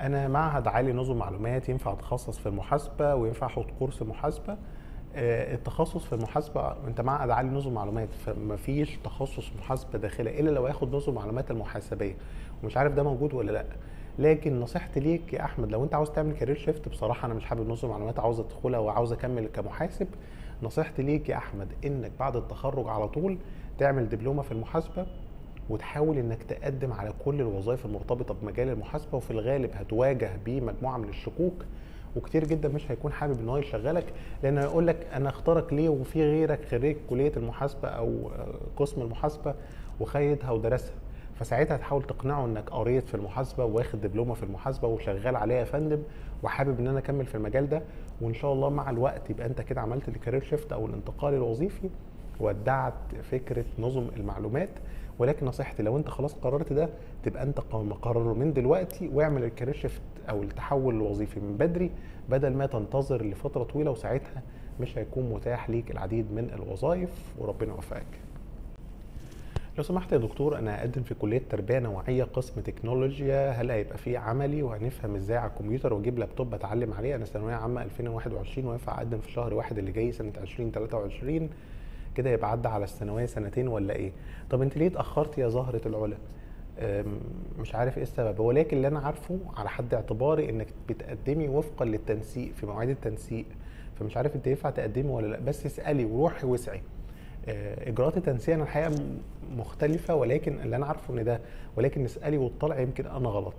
أنا معهد عالي نظم معلومات ينفع أتخصص في المحاسبه وينفع أخد كورس محاسبة. آه، التخصص في المحاسبة أنت معهد عالي نظم معلومات فما فيش تخصص محاسبة داخله إلا لو ياخد نظم معلومات المحاسبية. ومش عارف ده موجود ولا لأ. لكن نصيحتي ليك يا أحمد لو أنت عاوز تعمل كارير شيفت بصراحة أنا مش حابب نظم معلومات عاوز أدخلها وعاوز أكمل كمحاسب. نصيحتي ليك يا أحمد إنك بعد التخرج على طول تعمل دبلومة في المحاسبة. وتحاول إنك تقدم على كل الوظائف المرتبطة بمجال المحاسبة وفي الغالب هتواجه بمجموعه من الشكوك. وكتير جدا مش هيكون حابب إن هو يشغلك لأن هيقول لك أنا أختارك ليه وفي غيرك خريج كلية المحاسبة أو قسم المحاسبة وخيدها ودرسها. فساعتها تحاول تقنعه إنك قريت في المحاسبة واخد دبلومة في المحاسبة وشغال عليها يا فندم وحابب إن أنا أكمل في المجال ده. وإن شاء الله مع الوقت يبقى أنت كده عملت الكارير شيفت أو الانتقال الوظيفي ودعت فكرة نظم المعلومات. ولكن نصيحتي لو انت خلاص قررت ده تبقى انت مقرره من دلوقتي واعمل الكارير شيفت أو التحول الوظيفي من بدري بدل ما تنتظر لفترة طويلة وساعتها مش هيكون متاح ليك العديد من الوظائف وربنا يوفقك. لو سمحت يا دكتور أنا هقدم في كلية تربية نوعية قسم تكنولوجيا. هل هيبقى فيه عملي؟ وهنفهم إزاي على الكمبيوتر وأجيب لابتوب أتعلم عليه؟ أنا ثانوية عامة 2021 وينفع أقدم في شهر واحد اللي جاي سنة 2023 كده يبقى عدى على الثانوية سنتين ولا إيه؟ طب أنت ليه اتأخرت يا زهرة العلا؟ مش عارف إيه السبب ولكن اللي أنا عارفه على حد اعتباري إنك بتقدمي وفقا للتنسيق في مواعيد التنسيق فمش عارف أنت ينفع تقدمي ولا لأ بس اسألي وروحي واسعي. إجراءات التنسيق أنا الحقيقة مختلفة ولكن اللي أنا عارفه إن ده ولكن اسألي واطلعي يمكن أنا غلط.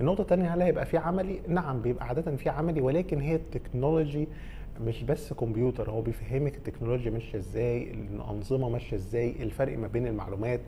النقطة الثانية هل هيبقى في عملي؟ نعم بيبقى عادة في عملي ولكن هي التكنولوجي مش بس كمبيوتر هو بيفهمك التكنولوجيا ماشية إزاي الأنظمة ماشية إزاي الفرق ما بين المعلومات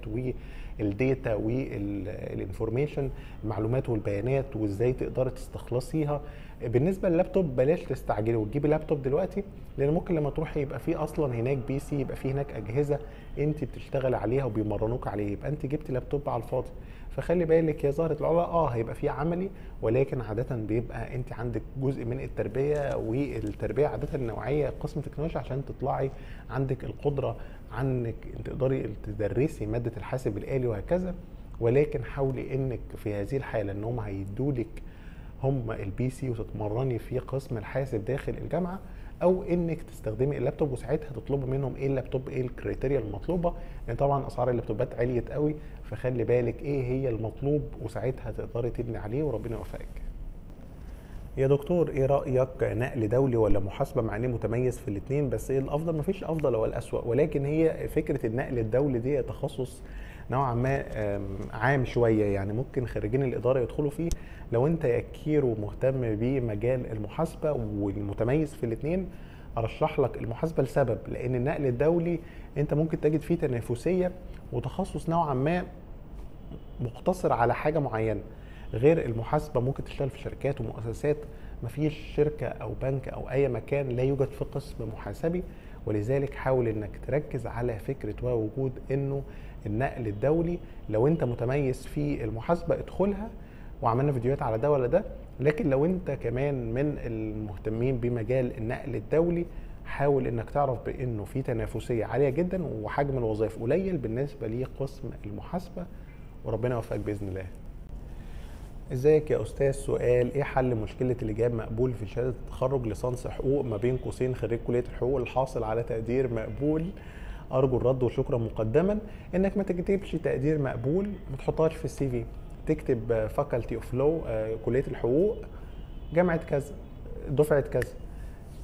وال data وال information المعلومات والبيانات وإزاي تقدري تستخلصيها. بالنسبة لللابتوب بلاش تستعجلي وتجيبي لابتوب دلوقتي لأن ممكن لما تروحي يبقى في أصلا هناك PC يبقى في هناك أجهزة انت بتشتغل عليها وبيمرنوك عليه يبقى انت جبتي لابتوب على الفاضي. فخلي بالك يا زهره العلا آه هيبقى في عملي ولكن عادة بيبقى أنت عندك جزء من التربية والتربية عادة نوعية قسم تكنولوجيا عشان تطلعي عندك القدرة عنك تقدري تدرسي مادة الحاسب الآلي وهكذا. ولكن حاولي إنك في هذه الحالة إن هم هيدولك هم ال PC وتتمرني في قسم الحاسب داخل الجامعة أو إنك تستخدمي اللابتوب وساعتها تطلبي منهم إيه اللابتوب إيه ال criteria المطلوبة. لأن طبعا أسعار اللابتوبات عليت قوي فخلي بالك إيه هي المطلوب وساعتها تقدري تبني عليه وربنا يوفقك. يا دكتور إيه رأيك نقل دولي ولا محاسبة؟ مع إني متميز في الاثنين بس إيه الافضل مفيش أفضل ولا الأسوأ. ولكن هي فكرة النقل الدولي دي تخصص نوعا ما عام شوية. يعني ممكن خريجين الإدارة يدخلوا فيه. لو أنت يكير ومهتم بمجال المحاسبة والمتميز في الاثنين أرشح لك المحاسبة لسبب لأن النقل الدولي أنت ممكن تجد فيه تنافسية وتخصص نوعا ما مقتصر على حاجة معينة. غير المحاسبة ممكن تشتغل في شركات ومؤسسات مفيش شركة أو بنك أو أي مكان لا يوجد في قسم محاسبي. ولذلك حاول إنك تركز على فكرة ووجود إنه النقل الدولي. لو أنت متميز في المحاسبة ادخلها وعملنا فيديوهات على ده ولا ده. لكن لو أنت كمان من المهتمين بمجال النقل الدولي حاول إنك تعرف بإنه في تنافسية عالية جدا وحجم الوظائف قليل بالنسبة لقسم المحاسبة. وربنا يوفقك بإذن الله. إزيك يا أستاذ؟ سؤال إيه حل مشكلة اللي جاب مقبول في شهادة التخرج ليسانس حقوق ما بين قوسين خريج كلية الحقوق الحاصل على تقدير مقبول؟ أرجو الرد وشكرا مقدما. إنك ما تكتبش تقدير مقبول ما تحطهاش في ال CV. تكتب Faculty of Law كلية الحقوق جامعة كذا دفعة كذا.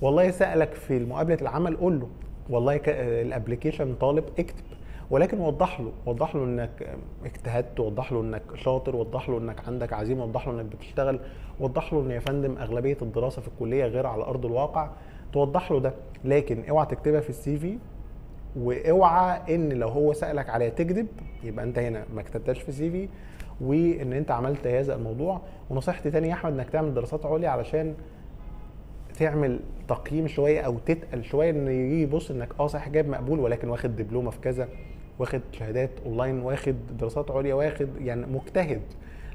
والله سألك في مقابلة العمل قول له والله الـ application طالب اكتب ولكن وضح له وضح له إنك اجتهدت وضح له إنك شاطر وضح له إنك عندك عزيمة وضح له إنك بتشتغل وضح له إن يا فندم أغلبية الدراسة في الكلية غير على أرض الواقع. توضح له ده. لكن اوعى تكتبها في الـ CV واوعى إن لو هو سألك عليها تكذب يبقى أنت هنا ما كتبتهاش في الـ CV وإن أنت عملت هذا الموضوع. ونصيحتي تاني يا أحمد إنك تعمل دراسات عليا علشان تعمل تقييم شوية أو تتقل شوية إن يجي يبص إنك آه صحيح جايب مقبول ولكن واخد دبلومة في كذا. واخد شهادات أونلاين واخد دراسات عليا واخد يعني مجتهد.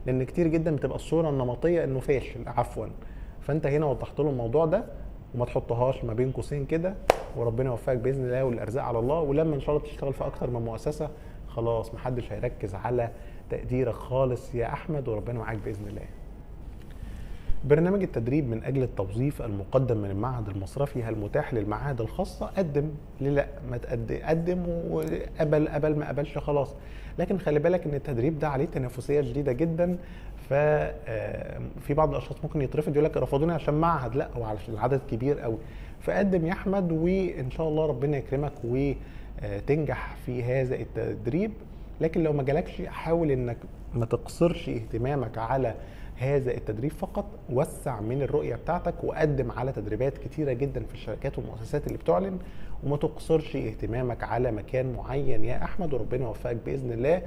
لأن كتير جدا بتبقى الصورة النمطية إنه فاشل عفوا. فأنت هنا وضحت له الموضوع ده وما تحطهاش ما بين قوسين كده وربنا يوفقك بإذن الله والأرزاق على الله. ولما إن شاء الله تشتغل في أكتر من مؤسسة خلاص محدش هيركز على تقديرك خالص يا أحمد وربنا معاك بإذن الله. برنامج التدريب من أجل التوظيف المقدم من المعهد المصرفي المتاح للمعاهد الخاصة؟ قدم. ليه لا؟ ما تقدم قدم وقبل قبل ما قبلش خلاص. لكن خلي بالك إن التدريب ده عليه تنافسية شديده جدا. ففي بعض الأشخاص ممكن يترفض يقول لك رفضوني عشان معهد. لا هو علشان العدد كبير قوي فقدم يا أحمد وإن شاء الله ربنا يكرمك وتنجح في هذا التدريب. لكن لو ما جالكش حاول إنك ما تقصرش اهتمامك على هذا التدريب فقط وسع من الرؤية بتاعتك وقدم على تدريبات كتيرة جدا في الشركات والمؤسسات اللي بتعلن. وما تقصرش اهتمامك على مكان معين. يا أحمد وربنا يوفقك بإذن الله.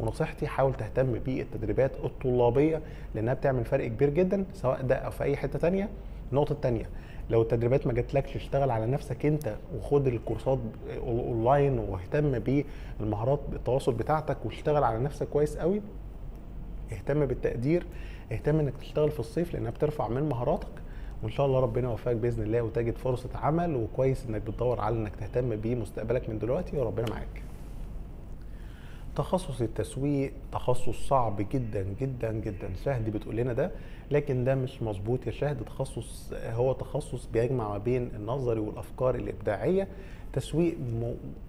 ونصيحتي حاول تهتم بالتدريبات الطلابية لأنها بتعمل فرق كبير جدا سواء ده أو في أي حتة تانية. النقطة الثانية لو التدريبات ما جاتلكش اشتغل على نفسك أنت وخد الكورسات أونلاين واهتم بالمهارات التواصل بتاعتك واشتغل على نفسك كويس قوي. اهتم بالتقدير. اهتم انك تشتغل في الصيف لانها بترفع من مهاراتك وإن شاء الله ربنا يوفقك بإذن الله وتجد فرصة عمل وكويس إنك بتدور على إنك تهتم بمستقبلك من دلوقتي وربنا معاك. تخصص التسويق تخصص صعب جدا جدا جدا. شهد بتقول لنا ده لكن ده مش مظبوط يا شهد تخصص هو تخصص بيجمع ما بين النظري والأفكار الإبداعية. تسويق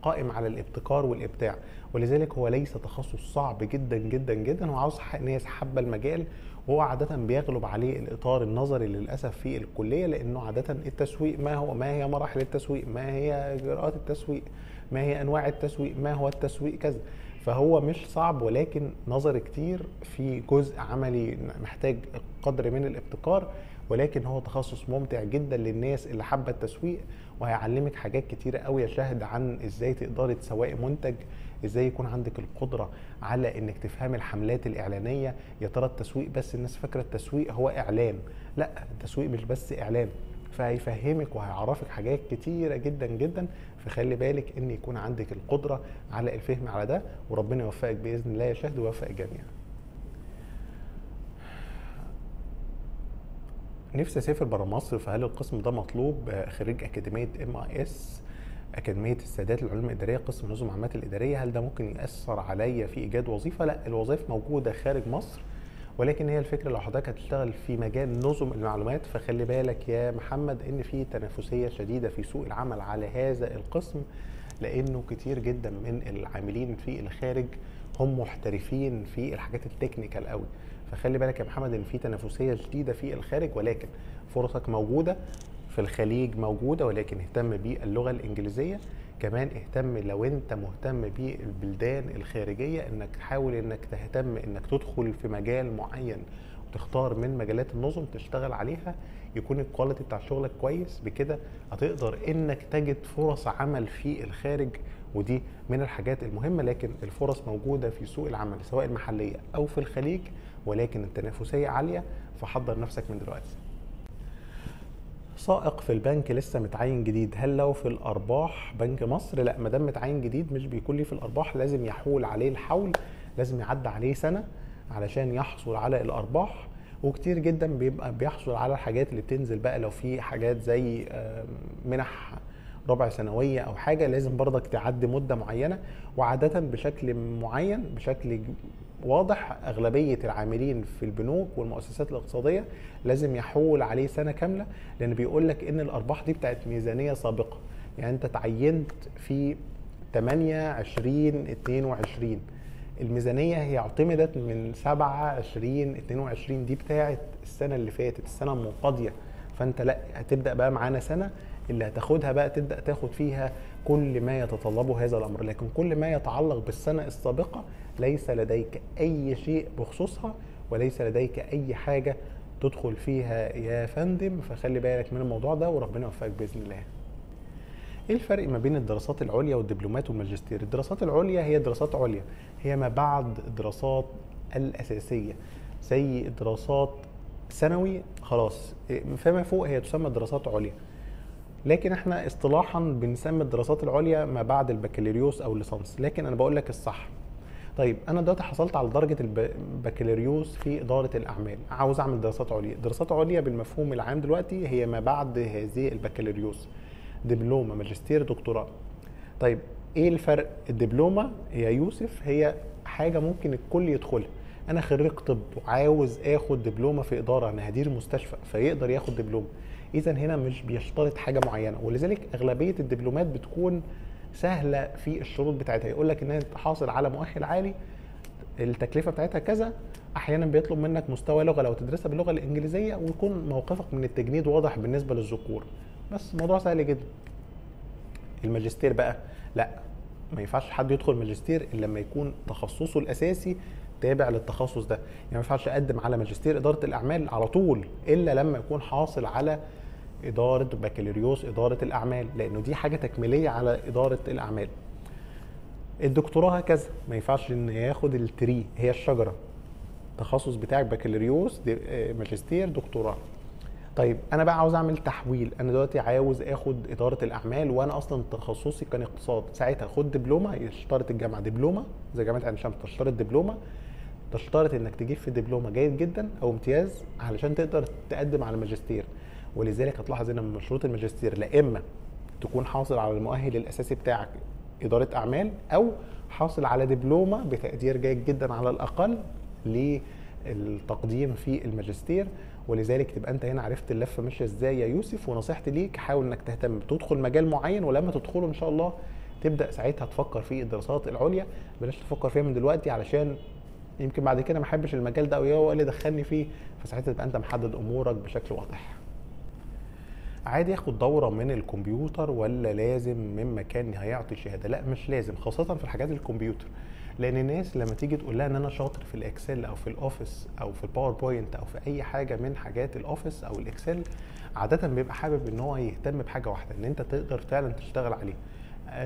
قائم على الابتكار والإبداع. ولذلك هو ليس تخصص صعب جدا جدا جدا. هو عاوز ناس حابة المجال وهو عادة بيغلب عليه الإطار النظري للأسف في الكلية لأنه عادة التسويق ما هو ما هي مراحل التسويق ما هي إجراءات التسويق ما هي أنواع التسويق ما هو التسويق كذا. فهو مش صعب ولكن نظر كتير في جزء عملي محتاج قدر من الابتكار ولكن هو تخصص ممتع جدا للناس اللي حابة التسويق. وهيعلمك حاجات كتيرة قوي يا شاهد عن إزاي تقدري تسوقي منتج إزاي يكون عندك القدرة على إنك تفهمي الحملات الإعلانية. يا ترى التسويق بس الناس فاكرة التسويق هو اعلان لأ التسويق مش بس اعلان فهيفهمك وهيعرفك حاجات كتيرة جدا جدا. فخلي بالك إن يكون عندك القدرة على الفهم على ده. وربنا يوفقك بإذن الله يا شهد ويوفق الجميع. نفسي أسافر بره مصر فهل القسم ده مطلوب؟ خريج أكاديمية MIS أكاديمية السادات للعلوم الإدارية قسم نظم المعلومات الإدارية. هل ده ممكن يأثر عليا في إيجاد وظيفة؟ لا الوظائف موجودة خارج مصر ولكن هي الفكرة لو حضرتك هتشتغل في مجال نظم المعلومات فخلي بالك يا محمد إن في تنافسية شديدة في سوق العمل على هذا القسم لأنه كتير جدا من العاملين في الخارج هم محترفين في الحاجات الـ technical قوي فخلي بالك يا محمد إن في تنافسية شديدة في الخارج ولكن فرصك موجودة في الخليج موجودة ولكن اهتم باللغة الإنجليزية. كمان اهتم لو أنت مهتم بالبلدان الخارجية إنك حاول إنك تهتم إنك تدخل في مجال معين وتختار من مجالات النظم تشتغل عليها يكون الكواليتي بتاع شغلك كويس. بكده هتقدر إنك تجد فرص عمل في الخارج ودي من الحاجات المهمة لكن الفرص موجودة في سوق العمل سواء المحلية أو في الخليج. ولكن التنافسية عالية فحضر نفسك من دلوقتي. سائق في البنك لسه متعين جديد. هل لو في الأرباح بنك مصر؟ لا ما دام متعين جديد مش بيكون ليه في الأرباح لازم يحول عليه الحول لازم يعدي عليه سنة علشان يحصل على الأرباح. وكتير جدا بيبقى بيحصل على الحاجات اللي بتنزل بقى لو في حاجات زي منح ربع سنوية أو حاجة لازم برضك تعدي مدة معينة. وعادة بشكل معين بشكل واضح أغلبية العاملين في البنوك والمؤسسات الاقتصادية لازم يحول عليه سنة كاملة لأن بيقول لك إن الأرباح دي بتاعت ميزانية سابقة. يعني أنت تعينت في 8 20 22 الميزانية هي اعتمدت من 7 20 22 دي بتاعت السنة اللي فاتت السنة المنقضيه فأنت لأ هتبدأ بقى معانا سنة اللي هتاخدها بقى تبدأ تاخد فيها كل ما يتطلبه هذا الأمر. لكن كل ما يتعلق بالسنة السابقة ليس لديك أي شيء بخصوصها وليس لديك أي حاجة تدخل فيها يا فندم. فخلي بالك من الموضوع ده وربنا يوفقك بإذن الله. إيه الفرق ما بين الدراسات العليا والدبلومات والماجستير؟ الدراسات العليا هي دراسات عليا هي ما بعد الدراسات الأساسية. زي دراسات ثانوي خلاص فما فوق هي تسمى دراسات عليا. لكن إحنا اصطلاحا بنسمي الدراسات العليا ما بعد البكالوريوس أو الليسانس لكن أنا بقول لك الصح. طيب أنا دلوقتي حصلت على درجة البكالوريوس في إدارة الأعمال. عاوز أعمل دراسات عليا. دراسات عليا بالمفهوم العام دلوقتي هي ما بعد هذه البكالوريوس. دبلومة ماجستير دكتوراه. طيب إيه الفرق؟ الدبلومة يا يوسف هي حاجة ممكن الكل يدخلها. أنا خريج طب وعاوز آخد دبلومة في إدارة. أنا هدير مستشفى فيقدر ياخد دبلومة. اذا هنا مش بيشترط حاجة معينة ولذلك أغلبية الدبلومات بتكون سهلة في الشروط بتاعتها. يقول لك إن أنت حاصل على مؤهل عالي التكلفة بتاعتها كذا أحيانا بيطلب منك مستوى لغة. لو تدرسها باللغة الإنجليزية ويكون موقفك من التجنيد واضح بالنسبة للذكور. بس الموضوع سهل جدا. الماجستير بقى لا ما ينفعش حد يدخل ماجستير إلا لما يكون تخصصه الأساسي تابع للتخصص ده. يعني ما ينفعش أقدم على ماجستير إدارة الأعمال على طول إلا لما يكون حاصل على إدارة بكالوريوس إدارة الأعمال لأنه دي حاجة تكميلية على إدارة الأعمال. الدكتوراه هكذا ما ينفعش إن ياخد التري هي الشجرة. التخصص بتاعك بكالوريوس آه، ماجستير دكتوراه. طيب أنا بقى عاوز أعمل تحويل. أنا دلوقتي عاوز آخد إدارة الأعمال وأنا أصلا تخصصي كان اقتصاد. ساعتها خد دبلومة يشترط الجامعة دبلومة. زي جامعة عين شمس تشترط دبلومة. تشترط إنك تجيب في دبلومة جيد جدا أو امتياز علشان تقدر تقدم على ماجستير. ولذلك هتلاحظ إن من شروط الماجستير لا إما تكون حاصل على المؤهل الأساسي بتاعك إدارة أعمال أو حاصل على دبلومة بتقدير جيد جدا على الأقل للتقديم في الماجستير. ولذلك تبقى أنت هنا عرفت اللفة ماشية إزاي يا يوسف ونصيحتي ليك حاول إنك تهتم تدخل مجال معين ولما تدخله إن شاء الله تبدأ ساعتها تفكر في الدراسات العليا. بلاش تفكر فيها من دلوقتي علشان يمكن بعد كده ما أحبش المجال ده أو هو اللي دخلني فيه. فساعتها تبقى أنت محدد أمورك بشكل واضح. عادي ياخد دورة من الكمبيوتر ولا لازم من مكان هيعطي شهادة؟ لا مش لازم خاصة في الحاجات الكمبيوتر. لأن الناس لما تيجي تقول لها إن أنا شاطر في الـ Excel أو في الـ Office أو في الـ PowerPoint أو في أي حاجة من حاجات الـ Office أو الـ Excel عادة بيبقى حابب إن هو يهتم بحاجة واحدة إن أنت تقدر فعلا تشتغل عليه.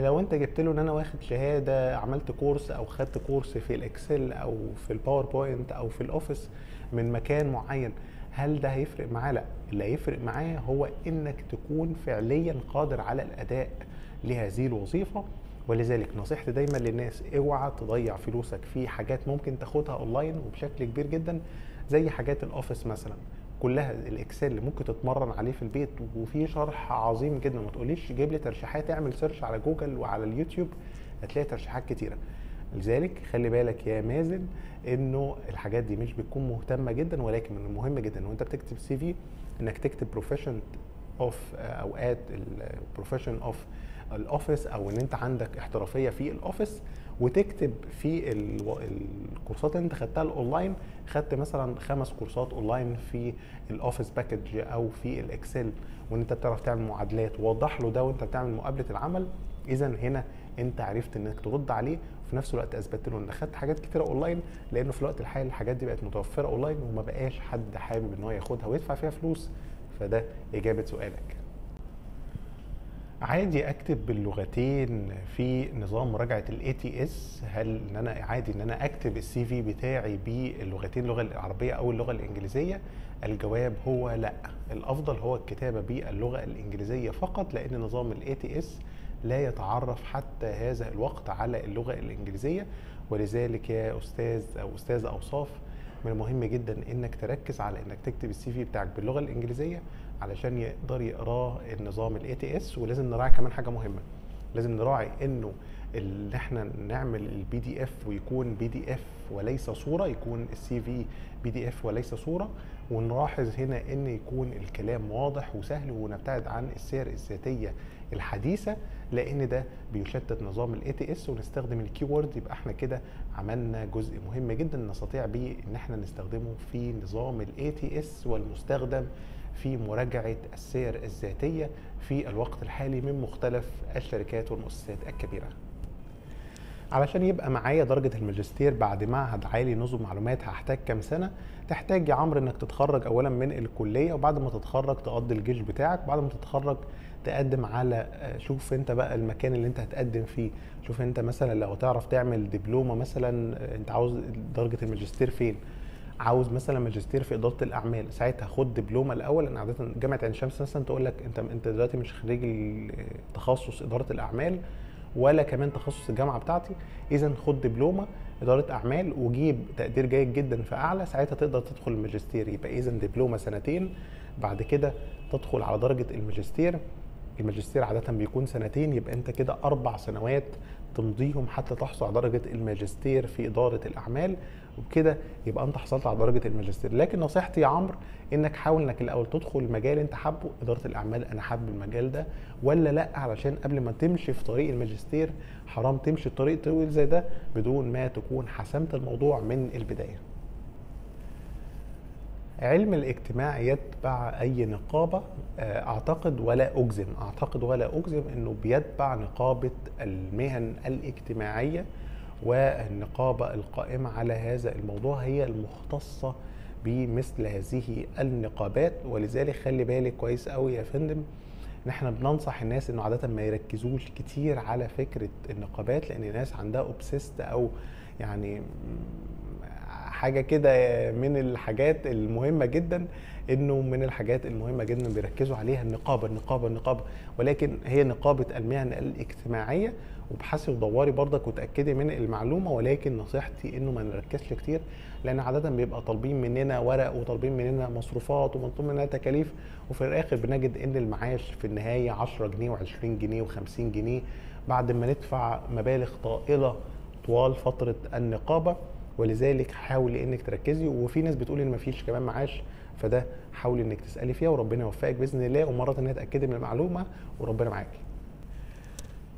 لو أنت جبت له إن أنا واخد شهادة عملت course أو خدت course في الـ Excel أو في الـ PowerPoint أو في الـ Office من مكان معين هل ده هيفرق معاه؟ لا. اللي هيفرق معاه هو إنك تكون فعليا قادر على الأداء لهذه الوظيفة. ولذلك نصيحتي دايما للناس اوعى تضيع فلوسك في حاجات ممكن تاخدها اونلاين وبشكل كبير جدا زي حاجات الـ Office مثلا. كلها الـ Excel اللي ممكن تتمرن عليه في البيت وفي شرح عظيم جدا. ما تقوليش جيب لي ترشيحات اعمل search على جوجل وعلى اليوتيوب هتلاقي ترشيحات كتيرة. لذلك خلي بالك يا مازن إنه الحاجات دي مش بتكون مهتمة جدا ولكن من المهم جدا. وأنت بتكتب CV إنك تكتب proficient of أو كاتب الـ proficient of الـ Office أو إن أنت عندك احترافية في الـ Office وتكتب في الكورسات اللي أنت خدتها الاونلاين خدت مثلا خمس courses online في الـ Office package أو في الـ Excel وإن أنت بتعرف تعمل معادلات. وضح له ده وأنت بتعمل مقابلة العمل. اذا هنا أنت عرفت إنك ترد عليه وفي نفس الوقت أثبتت له إن خدت حاجات كتيرة أونلاين لأنه في الوقت الحالي الحاجات دي بقت متوفرة أونلاين وما بقاش حد حابب إن هو ياخدها ويدفع فيها فلوس. فده إجابة سؤالك. عادي أكتب باللغتين في نظام مراجعة الـ ATS هل إن أنا عادي إن أنا أكتب الـ CV بتاعي باللغتين اللغة العربية أو اللغة الإنجليزية؟ الجواب هو لأ. الأفضل هو الكتابة باللغة الإنجليزية فقط لأن نظام الـ ATS لا يتعرف حتى هذا الوقت على اللغة الإنجليزية. ولذلك يا أستاذ أو استاذه أوصاف من المهم جدا إنك تركز على إنك تكتب الـ CV بتاعك باللغة الإنجليزية علشان يقدر يقراه النظام الـ ATS ولازم نراعي كمان حاجة مهمة لازم نراعي إنه اللي إحنا نعمل الـ PDF ويكون PDF وليس صورة يكون الـ CV PDF وليس صورة. ونلاحظ هنا إن يكون الكلام واضح وسهل ونبتعد عن السير الذاتية الحديثة لأن ده بيشتت نظام الـ ATS ونستخدم الـ keyword يبقى إحنا كده عملنا جزء مهم جدا نستطيع بيه إن إحنا نستخدمه في نظام الـ ATS والمستخدم في مراجعة السير الذاتية في الوقت الحالي من مختلف الشركات والمؤسسات الكبيرة. علشان يبقى معايا درجة الماجستير بعد معهد عالي نظم معلومات هحتاج كام سنة؟ تحتاج يا عمرو إنك تتخرج اولا من الكلية وبعد ما تتخرج تقضي الجيش بتاعك، بعد ما تتخرج تقدم على شوف انت بقى المكان اللي انت هتقدم فيه، شوف انت مثلا لو تعرف تعمل دبلومة مثلا انت عاوز درجة الماجستير فين؟ عاوز مثلا ماجستير في إدارة الأعمال ساعتها خد دبلومة الأول. لأن عاده جامعة عين شمس مثلا تقول لك انت انت دلوقتي مش خريج تخصص إدارة الأعمال ولا كمان تخصص الجامعة بتاعتي. اذا خد دبلومة إدارة أعمال وجيب تقدير جيد جدا في أعلى. ساعتها تقدر تدخل الماجستير. يبقى اذا دبلومة سنتين. بعد كده تدخل على درجة الماجستير. الماجستير عادة بيكون سنتين يبقى أنت كده أربع سنوات تمضيهم حتى تحصل على درجة الماجستير في إدارة الأعمال وبكده يبقى أنت حصلت على درجة الماجستير. لكن نصيحتي يا عمرو إنك حاول إنك الأول تدخل المجال أنت حابه إدارة الأعمال أنا حابب المجال ده ولا لأ علشان قبل ما تمشي في طريق الماجستير حرام تمشي الطريق طويل زي ده بدون ما تكون حسمت الموضوع من البداية. علم الاجتماع يتبع أي نقابة؟ آه، أعتقد ولا أجزم. أعتقد ولا أجزم إنه بيتبع نقابة المهن الاجتماعية والنقابة القائمة على هذا الموضوع. هي المختصة بمثل هذه النقابات. ولذلك خلي بالك كويس قوي يا فندم ان إحنا بننصح الناس إنه عادة ما يركزوش كتير على فكرة النقابات لأن الناس عندها اوبسيست أو يعني حاجة كده من الحاجات المهمة جدا إنه من الحاجات المهمة جدا بيركزوا عليها النقابة النقابة النقابة. ولكن هي نقابة المهن الاجتماعية وابحثي ودوري برضك وتأكدي من المعلومة ولكن نصيحتي إنه ما نركزش كتير لأن عادة بيبقى طالبين مننا ورق وطالبين مننا مصروفات ومطلوب مننا تكاليف وفي الآخر بنجد إن المعاش في النهاية 10 جنيه و20 جنيه و50 جنيه. بعد ما ندفع مبالغ طائلة طوال فترة النقابة ولذلك حاولي إنك تركزي وفي ناس بتقول إن مفيش كمان معاش فده حاولي إنك تسألي فيها وربنا يوفقك بإذن الله ومرة ثانية تأكدي من المعلومة وربنا معاكي.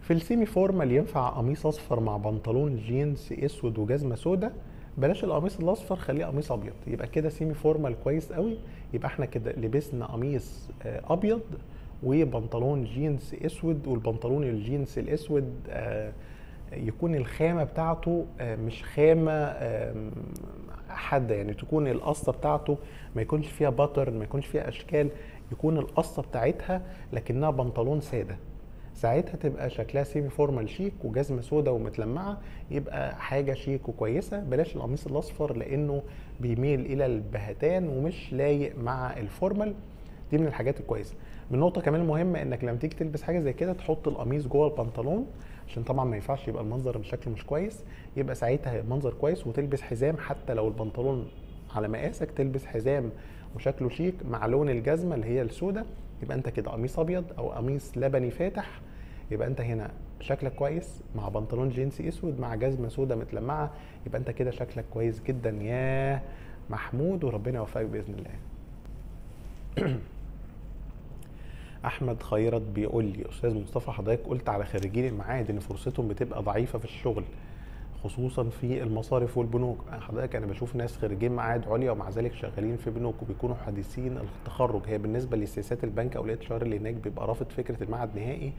في الـ semi formal ينفع قميص أصفر مع بنطلون جينز أسود وجزمة سودا بلاش القميص الأصفر خليه قميص أبيض. يبقى كده semi formal كويس قوي. يبقى إحنا كده لبسنا قميص آه، أبيض وبنطلون جينز أسود والبنطلون الجينز الأسود آه، يكون الخامة بتاعته آه، مش خامة حادة يعني تكون القماشة بتاعته ما يكونش فيها pattern ما يكونش فيها أشكال يكون القماشة بتاعتها لكنها بنطلون سادة. ساعتها تبقى شكلها semi formal شيك وجزمة سودا ومتلمعة يبقى حاجة شيك وكويسة. بلاش القميص الأصفر لأنه بيميل إلى البهتان ومش لايق مع الـ formal دي من الحاجات الكويسة. من نقطة كمان مهمة إنك لما تيجي تلبس حاجة زي كده تحط القميص جوه البنطلون. عشان طبعا ما ينفعش يبقى المنظر بشكل مش كويس يبقى ساعتها المنظر كويس وتلبس حزام حتى لو البنطلون على مقاسك تلبس حزام وشكله شيك مع لون الجزمة اللي هي السوداء يبقى أنت كده قميص أبيض أو قميص لبني فاتح يبقى أنت هنا شكلك كويس مع بنطلون جينسي أسود مع جزمة سوداء متلمعة يبقى أنت كده شكلك كويس جدا يا محمود وربنا يوفقك بإذن الله. أحمد خيرت بيقول لي أستاذ مصطفى حضرتك قلت على خريجين المعاهد إن فرصتهم بتبقى ضعيفة في الشغل خصوصا في المصارف والبنوك. حضرتك أنا بشوف ناس خريجين معاهد عليا ومع ذلك شغالين في بنوك وبيكونوا حديثين التخرج. هي بالنسبة لسياسات البنك أو الاتش ار اللي هناك بيبقى رافض فكرة المعهد نهائي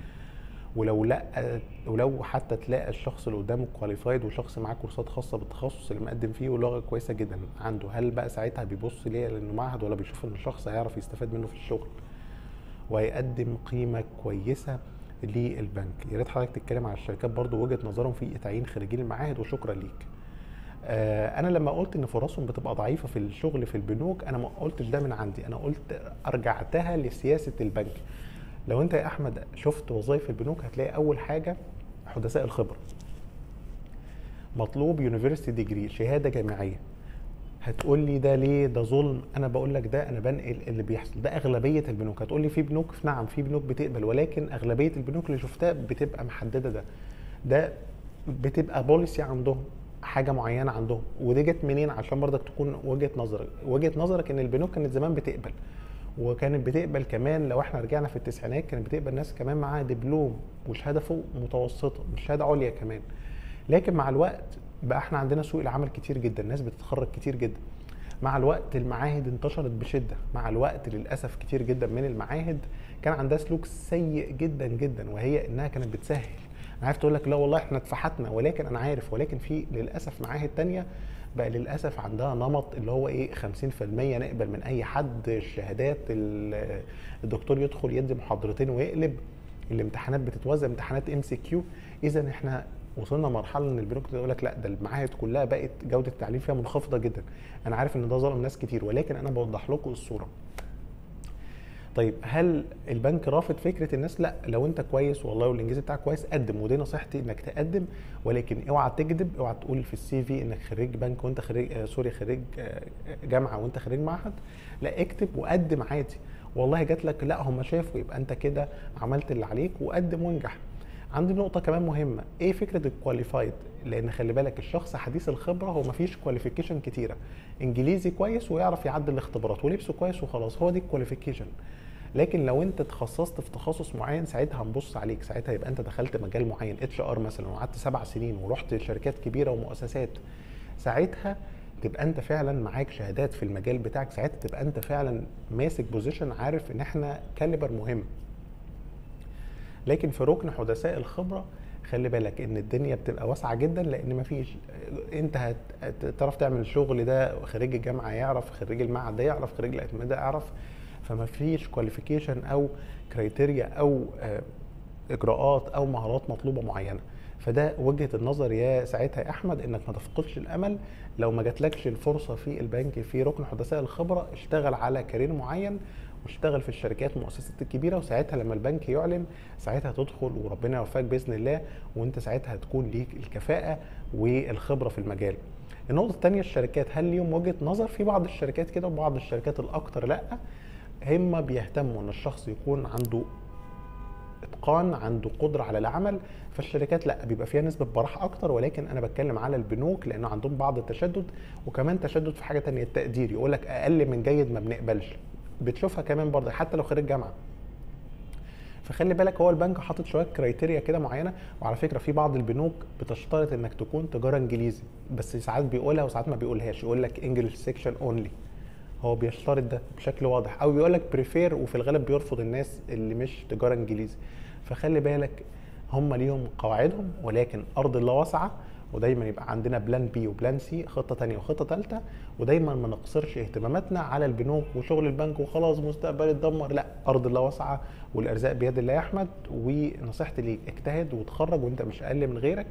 ولو لأ ولو حتى تلاقى الشخص اللي قدامه qualified وشخص معاه كورسات خاصة بالتخصص اللي مقدم فيه ولغة كويسة جدا عنده هل بقى ساعتها بيبص ليه لأنه معهد ولا بيشوف إن الشخص هيعرف يستفاد منه في الشغل؟ وهيقدم قيمة كويسة للبنك. يا ريت حضرتك تتكلم على الشركات برضو وجهة نظرهم في تعيين خريجين المعاهد وشكرا ليك. آه، أنا لما قلت إن فرصهم بتبقى ضعيفة في الشغل في البنوك أنا ما قلتش ده من عندي أنا قلت أرجعتها لسياسة البنك. لو أنت يا أحمد شفت وظائف البنوك هتلاقي أول حاجة حدثاء الخبرة. مطلوب university degree شهادة جامعية. هتقول لي ده ليه؟ ده ظلم. أنا بقول لك ده أنا بنقل اللي بيحصل. ده أغلبية البنوك. هتقول لي في بنوك؟ نعم في بنوك بتقبل. ولكن أغلبية البنوك اللي شفتها بتبقى محددة ده. ده بتبقى بوليسي عندهم حاجة معينة عندهم. ودي جت منين؟ عشان برضك تكون وجهة نظرك وجهة نظرك إن البنوك كانت زمان بتقبل. وكانت بتقبل كمان لو إحنا رجعنا في التسعينات كانت بتقبل ناس كمان معاها دبلوم وشهاده فوق متوسطة مش شهاده عليا كمان. لكن مع الوقت بقى إحنا عندنا سوق العمل كتير جدا الناس بتتخرج كتير جدا. مع الوقت المعاهد انتشرت بشدة. مع الوقت للأسف كتير جدا من المعاهد كان عندها سلوك سيء جدا جدا وهي إنها كانت بتسهل. أنا عارف تقول لك لا والله إحنا اتفحتنا ولكن أنا عارف ولكن في للأسف معاهد تانية بقى للأسف عندها نمط اللي هو إيه 50% نقبل من أي حد. الشهادات الدكتور يدخل يدي محاضرتين ويقلب. الامتحانات بتتوزع امتحانات MCQ اذا إحنا وصلنا مرحلة إن البنوك تقول لك لأ ده المعاهد كلها بقت جودة التعليم فيها منخفضة جدا. أنا عارف إن ده ظلم ناس كتير ولكن أنا بوضح لكم الصورة. طيب هل البنك رافض فكرة الناس؟ لأ لو أنت كويس والله والإنجليزي بتاعك كويس قدم. ودي نصيحتي إنك تقدم ولكن اوعى تكذب اوعى تقول في ال CV إنك خريج بنك وأنت خريج آه sorry خريج آه جامعة وأنت خريج معهد. لأ اكتب وقدم عادي. والله جات لك لأ هم شافوا يبقى أنت كده عملت اللي عليك وقدم وانجح. عندي نقطة كمان مهمة، إيه فكرة ال qualified؟ لأن خلي بالك الشخص حديث الخبرة هو مفيش qualification كتيرة، إنجليزي كويس ويعرف يعدي الاختبارات ولبسه كويس وخلاص هو دي ال qualification. لكن لو أنت تخصصت في تخصص معين ساعتها هنبص عليك، ساعتها يبقى أنت دخلت مجال معين HR مثلا وقعدت سبع سنين ورحت شركات كبيرة ومؤسسات. ساعتها تبقى أنت فعلا معاك شهادات في المجال بتاعك. ساعتها تبقى أنت فعلا ماسك position عارف إن إحنا caliber مهم. لكن في ركن حدثاء الخبرة خلي بالك إن الدنيا بتبقى واسعة جدا لأن مفيش أنت هتعرف تعمل الشغل ده خريج الجامعة يعرف خريج المعهد ده يعرف خريج الاعتماد ده يعرف فما فيش qualification أو criteria أو آه، إجراءات أو مهارات مطلوبة معينة. فده وجهة النظر يا ساعتها يا أحمد إنك ما تفقدش الأمل. لو ما جاتلكش الفرصة في البنك في ركن حدثاء الخبرة اشتغل على career معين واشتغل في الشركات والمؤسسات الكبيرة وساعتها لما البنك يعلن ساعتها تدخل وربنا يوفقك بإذن الله وأنت ساعتها هتكون ليك الكفاءة والخبرة في المجال. النقطة الثانية الشركات. هل ليهم وجهة نظر؟ في بعض الشركات كده وبعض الشركات الاكثر لأ. هم بيهتموا إن الشخص يكون عنده إتقان عنده قدرة على العمل. فالشركات لأ بيبقى فيها نسبة براح أكتر ولكن أنا بتكلم على البنوك لأنه عندهم بعض التشدد وكمان تشدد في حاجة تانية التقدير. يقول لك أقل من جيد ما بنقبلش. بتشوفها كمان برضه حتى لو خريج جامعة. فخلي بالك هو البنك حاطط شوية criteria كده معينة وعلى فكرة في بعض البنوك بتشترط إنك تكون تجارة إنجليزي بس ساعات بيقولها وساعات ما بيقولهاش يقول لك English section only هو بيشترط ده بشكل واضح. أو بيقول لك prefer وفي الغالب بيرفض الناس اللي مش تجارة إنجليزي. فخلي بالك هم ليهم قواعدهم ولكن أرض الله واسعة ودايما يبقى عندنا plan B و plan C خطة تانية وخطة ثالثه ودايما ما نقصرش اهتماماتنا على البنوك وشغل البنك وخلاص مستقبل اتدمر لا أرض الله واسعة والأرزاق بيد الله يا أحمد. ونصيحتي ليك اجتهد وتخرج وانت مش أقل من غيرك.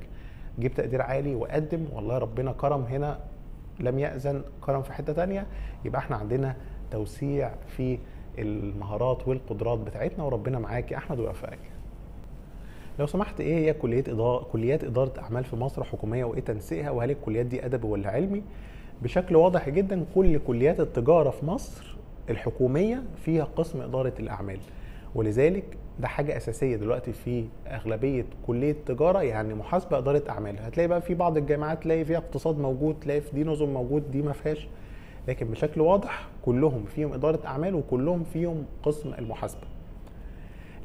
جيب تقدير عالي وقدم. والله ربنا كرم هنا لم يأذن كرم في حتة تانية. يبقى إحنا عندنا توسيع في المهارات والقدرات بتاعتنا وربنا معاك يا أحمد ويوفقك. لو سمحت إيه هي كلية إدارة كليات إدارة أعمال في مصر حكومية وإيه تنسيقها؟ وهل الكليات دي ادبي ولا علمي؟ بشكل واضح جدا كل كليات التجارة في مصر الحكومية فيها قسم إدارة الأعمال. ولذلك ده حاجة أساسية دلوقتي في أغلبية كلية تجاره يعني محاسبة إدارة أعمال. هتلاقي بقى في بعض الجامعات تلاقي فيها اقتصاد موجود تلاقي في دي نظم موجود دي ما فيهاش. لكن بشكل واضح كلهم فيهم إدارة أعمال وكلهم فيهم قسم المحاسبة.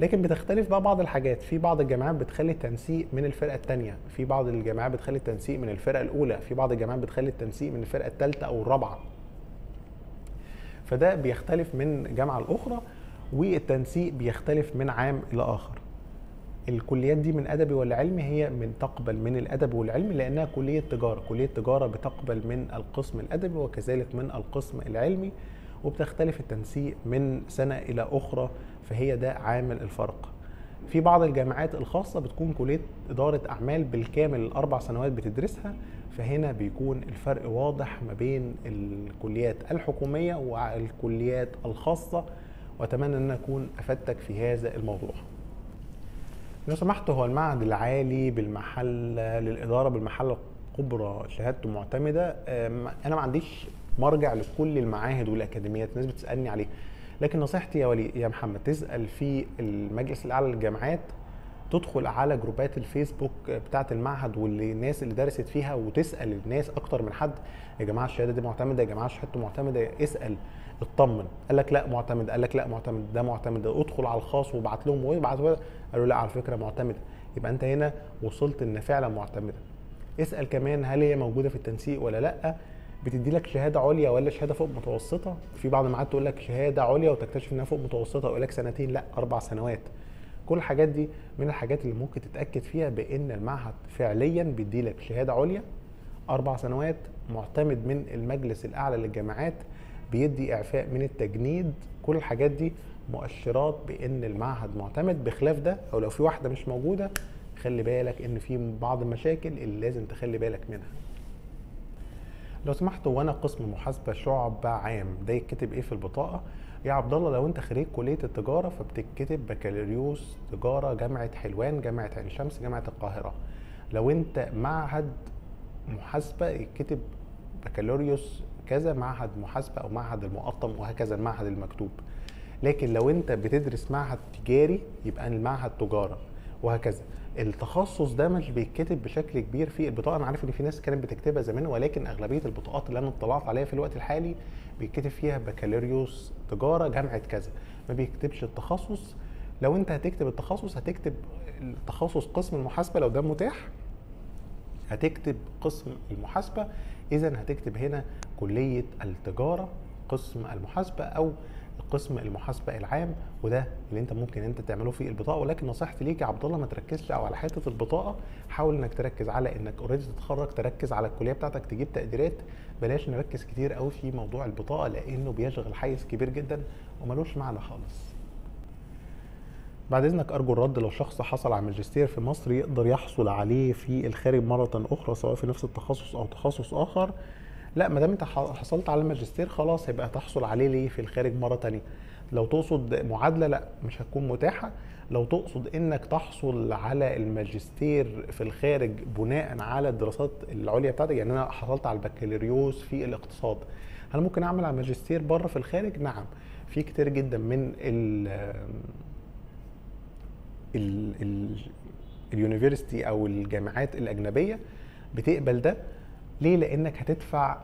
لكن بتختلف بقى بعض الحاجات. في بعض الجامعات بتخلي التنسيق من الفرقة الثانية في بعض الجامعات بتخلي التنسيق من الفرقة الأولى. في بعض الجامعات بتخلي التنسيق من الفرقة الثالثه أو الرابعة. فده بيختلف من جامعة لأخرى والتنسيق بيختلف من عام إلى اخر الكليات دي من أدبي ولا علمي هي من تقبل من الادب والعلم لأنها كلية تجارة. كلية تجارة بتقبل من القسم الأدبي وكذلك من القسم العلمي وبتختلف التنسيق من سنة إلى أخرى. فهي ده عامل الفرق. في بعض الجامعات الخاصة بتكون كلية إدارة أعمال بالكامل الأربع سنوات بتدرسها فهنا بيكون الفرق واضح ما بين الكليات الحكومية والكليات الخاصة وأتمنى أن أكون أفدتك في هذا الموضوع. لو سمحت هو المعهد العالي بالمحل للإدارة بالمحل الكبرى شهادته معتمدة. أنا ما عنديش مرجع لكل المعاهد والأكاديميات الناس بتسألني عليه لكن نصيحتي يا ولي يا محمد تسأل في المجلس الأعلى للجامعات تدخل على جروبات الفيسبوك بتاعة المعهد واللي الناس اللي درست فيها وتسأل الناس أكتر من حد. يا جماعة الشهادة دي معتمدة يا جماعة شهادته معتمدة اسأل اطمن. قال لك لا معتمد. قال لك لا معتمد. ده معتمد. ادخل على الخاص وابعت لهم وابعت قالوا لا على فكرة معتمده يبقى أنت هنا وصلت إن فعلا معتمدة. اسأل كمان هل هي موجودة في التنسيق ولا لأ. بتدي لك شهادة عليا ولا شهادة فوق متوسطة؟ في بعض المعاهد تقول لك شهادة عليا وتكتشف إنها فوق متوسطة ويقول لك سنتين لأ أربع سنوات. كل الحاجات دي من الحاجات اللي ممكن تتأكد فيها بإن المعهد فعليا بيدي لك شهادة عليا. أربع سنوات معتمد من المجلس الأعلى للجامعات بيدي إعفاء من التجنيد. كل الحاجات دي مؤشرات بإن المعهد معتمد. بخلاف ده أو لو في واحدة مش موجودة خلي بالك إن في بعض المشاكل اللي لازم تخلي بالك منها. لو سمحت وأنا قسم محاسبة شعب عام ده يتكتب إيه في البطاقة؟ يا عبد الله لو انت خريج كلية التجارة فبتكتب بكالوريوس تجارة جامعة حلوان جامعة عين شمس جامعة القاهرة. لو انت معهد محاسبة يتكتب بكالوريوس كذا معهد محاسبة أو معهد المقطم وهكذا المعهد المكتوب. لكن لو انت بتدرس معهد تجاري يبقى المعهد تجارة وهكذا. التخصص ده مش بيتكتب بشكل كبير في البطاقة. أنا عارف إن في ناس كانت بتكتبها زمان ولكن أغلبية البطاقات اللي أنا اطلعت عليها في الوقت الحالي بيتكتب فيها بكالوريوس تجارة جامعة كذا. ما بيكتبش التخصص. لو أنت هتكتب التخصص هتكتب التخصص قسم المحاسبة. لو ده متاح هتكتب قسم المحاسبة. اذا هتكتب هنا كلية التجارة قسم المحاسبة أو قسم المحاسبة العام وده اللي انت ممكن انت تعمله في البطاقة. ولكن نصيحتي ليك يا عبد الله ما تركزش أو على حتة البطاقة. حاول إنك تركز على إنك اوريدي تتخرج تركز على الكلية بتاعتك تجيب تقديرات. بلاش نركز كتير قوي في موضوع البطاقة لأنه بيشغل حيز كبير جدا وملوش معنى خالص. بعد إذنك أرجو الرد لو شخص حصل على ماجستير في مصر يقدر يحصل عليه في الخارج مرة أخرى سواء في نفس التخصص أو تخصص آخر. لا ما دام انت حصلت على الماجستير خلاص هيبقى تحصل عليه ليه في الخارج مرة تانية؟ لو تقصد معادلة لا مش هتكون متاحة. لو تقصد انك تحصل على الماجستير في الخارج بناء على الدراسات العليا بتاعتك يعني أنا حصلت على البكالوريوس في الاقتصاد هل ممكن أعمل على ماجستير بره في الخارج؟ نعم. في كتير جدا من ال ال اليونيفرستي أو الجامعات الأجنبية بتقبل ده. ليه؟ لأنك هتدفع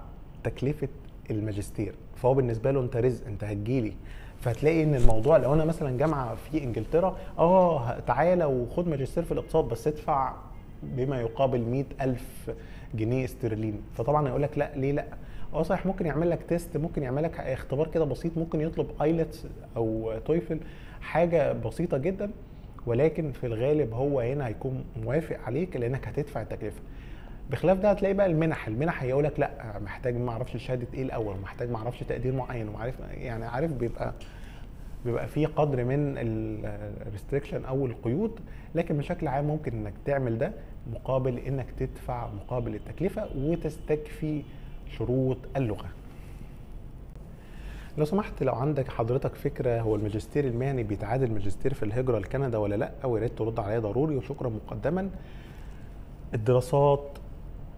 تكلفة الماجستير. فهو بالنسبة له أنت رزق أنت هتجيلي. فهتلاقي إن الموضوع لو أنا مثلا جامعة في إنجلترا آه تعالى وخد ماجستير في الاقتصاد بس ادفع بما يقابل مئة ألف جنيه استرليني. فطبعا يقول لك لا ليه لا؟ آه صحيح ممكن يعمل لك test ممكن يعمل لك اختبار كده بسيط ممكن يطلب IELTS أو TOEFL حاجة بسيطة جدا. ولكن في الغالب هو هنا هيكون موافق عليك لأنك هتدفع التكلفة. بخلاف ده هتلاقي بقى المنح المنح هيقول لك لأ محتاج ما أعرفش شهاده إيه الأول محتاج ما أعرفش تقدير معين ومعرف يعني عارف بيبقى بيبقى في قدر من ال restriction أو القيود لكن بشكل عام ممكن إنك تعمل ده مقابل إنك تدفع مقابل التكلفة وتستكفي شروط اللغة. لو سمحت لو عندك حضرتك فكرة هو الماجستير المهني بيتعادل ماجستير في الهجرة لكندا ولا لأ ويا ريت ترد عليا ضروري وشكرا مقدما. الدراسات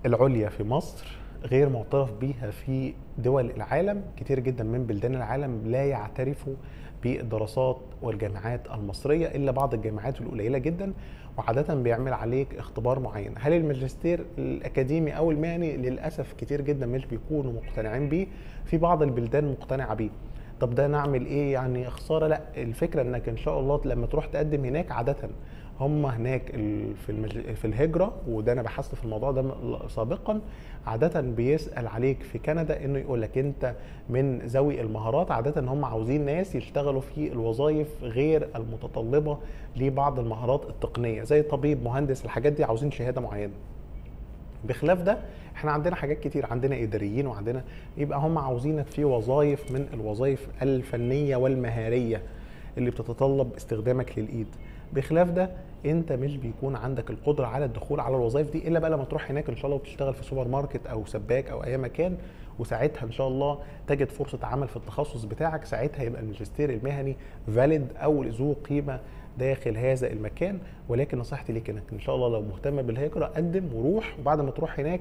العليا في مصر غير معترف بيها في دول العالم كتير جدا من بلدان العالم لا يعترفوا بالدراسات والجامعات المصرية إلا بعض الجامعات القليلة جدا وعاده بيعمل عليك اختبار معين. هل الماجستير الأكاديمي أو المهني للأسف كتير جدا مش بيكونوا مقتنعين بيه في بعض البلدان مقتنعة بيه. طب ده نعمل إيه؟ يعني خسارة؟ لا الفكرة إنك إن شاء الله لما تروح تقدم هناك عاده هم هناك في. في الهجرة وده أنا بحثت في الموضوع ده سابقا. عاده بيسأل عليك في كندا إنه يقول لك أنت من ذوي المهارات. عاده هم عاوزين ناس يشتغلوا في الوظائف غير المتطلبة لبعض المهارات التقنية زي طبيب مهندس الحاجات دي عاوزين شهادة معينة. بخلاف ده إحنا عندنا حاجات كتير عندنا إداريين وعندنا يبقى هم عاوزينك في وظائف من الوظائف الفنية والمهارية اللي بتتطلب استخدامك للإيد. بخلاف ده انت مش بيكون عندك القدرة على الدخول على الوظائف دي إلا بقى لما تروح هناك إن شاء الله وتشتغل في سوبر ماركت أو سباك أو أي مكان وساعتها إن شاء الله تجد فرصة عمل في التخصص بتاعك ساعتها يبقى الماجستير المهني فاليد أو ذو قيمة داخل هذا المكان. ولكن نصيحتي ليك إنك إن شاء الله لو مهتم بالهجره قدم وروح وبعد ما تروح هناك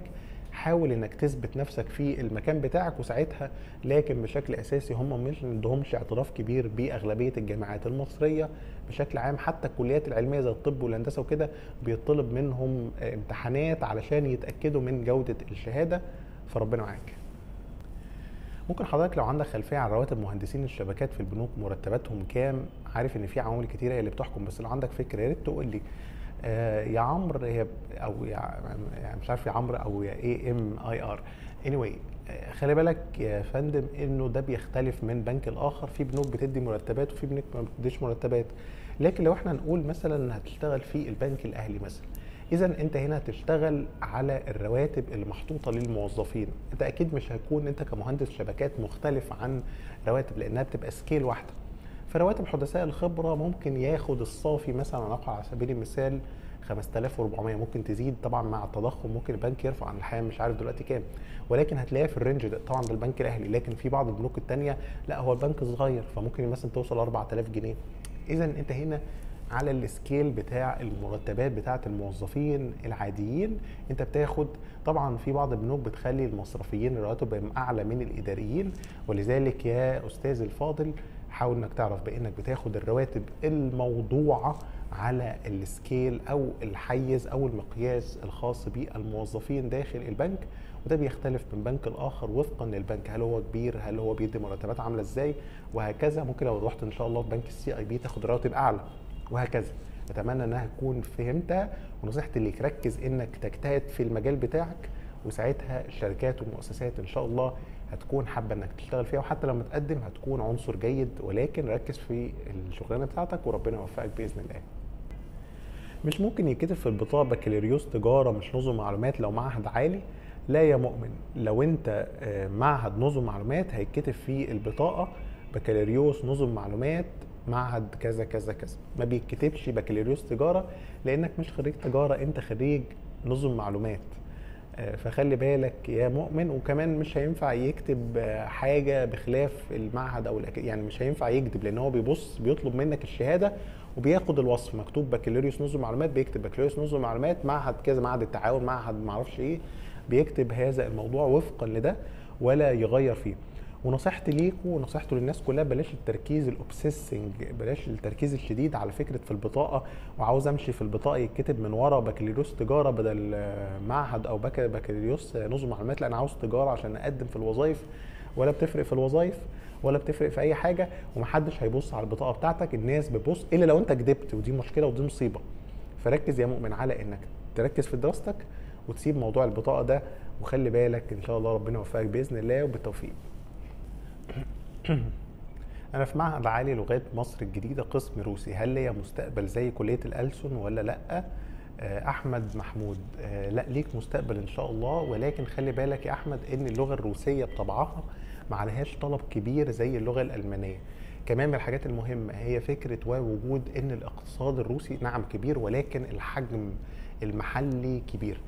حاول إنك تثبت نفسك في المكان بتاعك وساعتها لكن بشكل أساسي هم مش عندهمش اعتراف كبير بأغلبية الجامعات المصرية بشكل عام. حتى الكليات العلمية زي الطب والهندسة وكده بيطلب منهم امتحانات علشان يتأكدوا من جودة الشهادة فربنا معاك. ممكن حضرتك لو عندك خلفية عن رواتب مهندسين الشبكات في البنوك مرتباتهم كام؟ عارف إن في عوامل كتيرة هي اللي بتحكم بس لو عندك فكرة يا ريت تقول لي. يا عمرو هي أو يعني مش عارف يا عمرو أو يا AMR anyway خلي بالك يا فندم إنه ده بيختلف من بنك لآخر. في بنوك بتدي مرتبات وفي بنوك ما بتديش مرتبات. لكن لو إحنا نقول مثلا هتشتغل في البنك الأهلي مثلا اذا أنت هنا هتشتغل على الرواتب اللي محطوطه للموظفين. أنت أكيد مش هيكون أنت كمهندس شبكات مختلف عن رواتب لأنها بتبقى scale واحدة. فرواتب حدثاء الخبرة ممكن ياخد الصافي مثلا نقع على سبيل المثال 5400 ممكن تزيد. طبعا مع التضخم ممكن البنك يرفع غلاء الحياة مش عارف دلوقتي كام. ولكن هتلاقيها في ال range ده طبعا ده البنك الأهلي. لكن في بعض البنوك الثانية لا هو البنك صغير فممكن مثلا توصل 4000 جنيه. اذا أنت هنا على ال scale بتاع المرتبات بتاعة الموظفين العاديين أنت بتاخد. طبعا في بعض البنوك بتخلي المصرفيين رواتبهم أعلى من الإداريين. ولذلك يا أستاذ الفاضل حاول إنك تعرف بأنك بتاخد الرواتب الموضوعة على ال scale أو الحيز أو المقياس الخاص بالموظفين داخل البنك وده بيختلف من بنك لآخر وفقا للبنك. هل هو كبير؟ هل هو بيدي مرتبات عاملة إزاي؟ وهكذا. ممكن لو رحت إن شاء الله في بنك السي آي بي تاخد رواتب أعلى. وهكذا. أتمنى إنها تكون فهمتها ونصيحتي ليك. ركز إنك تجتهد في المجال بتاعك وساعتها الشركات والمؤسسات إن شاء الله هتكون حابة إنك تشتغل فيها وحتى لما تقدم هتكون عنصر جيد ولكن ركز في الشغلانة بتاعتك وربنا يوفقك بإذن الله. مش ممكن يتكتب في البطاقه بكالوريوس تجارة مش نظم معلومات لو معهد عالي لا يا مؤمن. لو أنت آه، معهد نظم معلومات هيتكتب في البطاقة بكالوريوس نظم معلومات معهد كذا كذا كذا. ما بيتكتبش بكالوريوس تجارة لأنك مش خريج تجارة أنت خريج نظم معلومات. فخلي بالك يا مؤمن وكمان مش هينفع يكتب حاجة بخلاف المعهد أو. يعني مش هينفع يكذب لأن هو بيبص بيطلب منك الشهادة وبياخد الوصف مكتوب بكالوريوس نظم معلومات بيكتب بكالوريوس نظم معلومات معهد كذا معهد التعاون معهد معرفش إيه بيكتب هذا الموضوع وفقا لده ولا يغير فيه ونصيحتي ليكم ونصيحته للناس كلها بلاش التركيز ال obsessing بلاش التركيز الشديد على فكرة في البطاقة. وعاوز أمشي في البطاقة يتكتب من ورا بكالوريوس تجارة بدل معهد أو بكا- بكالوريوس نظم معلومات. لا أنا عاوز تجارة عشان أقدم في الوظائف. ولا بتفرق في الوظائف ولا بتفرق في أي حاجة. ومحدش هيبص على البطاقة بتاعتك. الناس بتبص إلا لو أنت كدبت ودي مشكلة ودي مصيبة. فركز يا مؤمن على إنك تركز في دراستك وتسيب موضوع البطاقة ده. وخلي بالك إن شاء الله ربنا يوفقك بإذن الله وبالتوفيق. أنا في معهد عالي لغات مصر الجديدة قسم روسي. هل ليا مستقبل زي كلية الألسن ولا لأ؟ آه، أحمد محمود. آه، لأ ليك مستقبل إن شاء الله. ولكن خلي بالك يا أحمد إن اللغة الروسية بطبعها ما عليهاش طلب كبير زي اللغة الألمانية. كمان من الحاجات المهمة هي فكرة ووجود إن الاقتصاد الروسي نعم كبير ولكن الحجم المحلي كبير.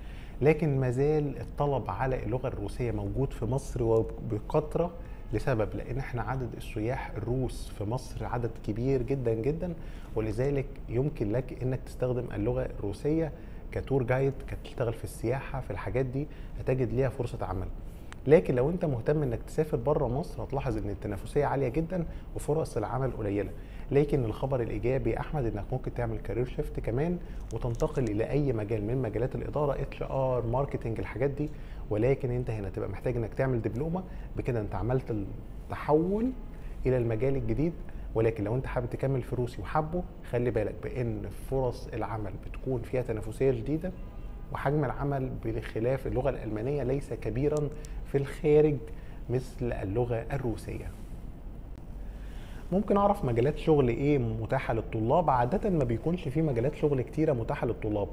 لكن ما زال الطلب على اللغة الروسية موجود في مصر وبكثرة. لسبب لأن إحنا عدد السياح الروس في مصر عدد كبير جدا جدا. ولذلك يمكن لك إنك تستخدم اللغة الروسية كتور جايد كتشتغل في السياحة في الحاجات دي هتجد ليها فرصة عمل. لكن لو أنت مهتم إنك تسافر بره مصر هتلاحظ إن التنافسية عالية جدا وفرص العمل قليلة. لكن الخبر الإيجابي أحمد إنك ممكن تعمل career shift كمان وتنتقل إلى أي مجال من مجالات الإدارة HR marketing الحاجات دي. ولكن أنت هنا تبقى محتاج إنك تعمل دبلومه بكده أنت عملت التحول إلى المجال الجديد. ولكن لو أنت حابب تكمل في روسي وحبه خلي بالك بإن فرص العمل بتكون فيها تنافسية شديدة وحجم العمل بخلاف اللغة الألمانية ليس كبيرا في الخارج مثل اللغة الروسية. ممكن أعرف مجالات شغل إيه متاحة للطلاب؟ عادة ما بيكونش في مجالات شغل كتيرة متاحة للطلاب.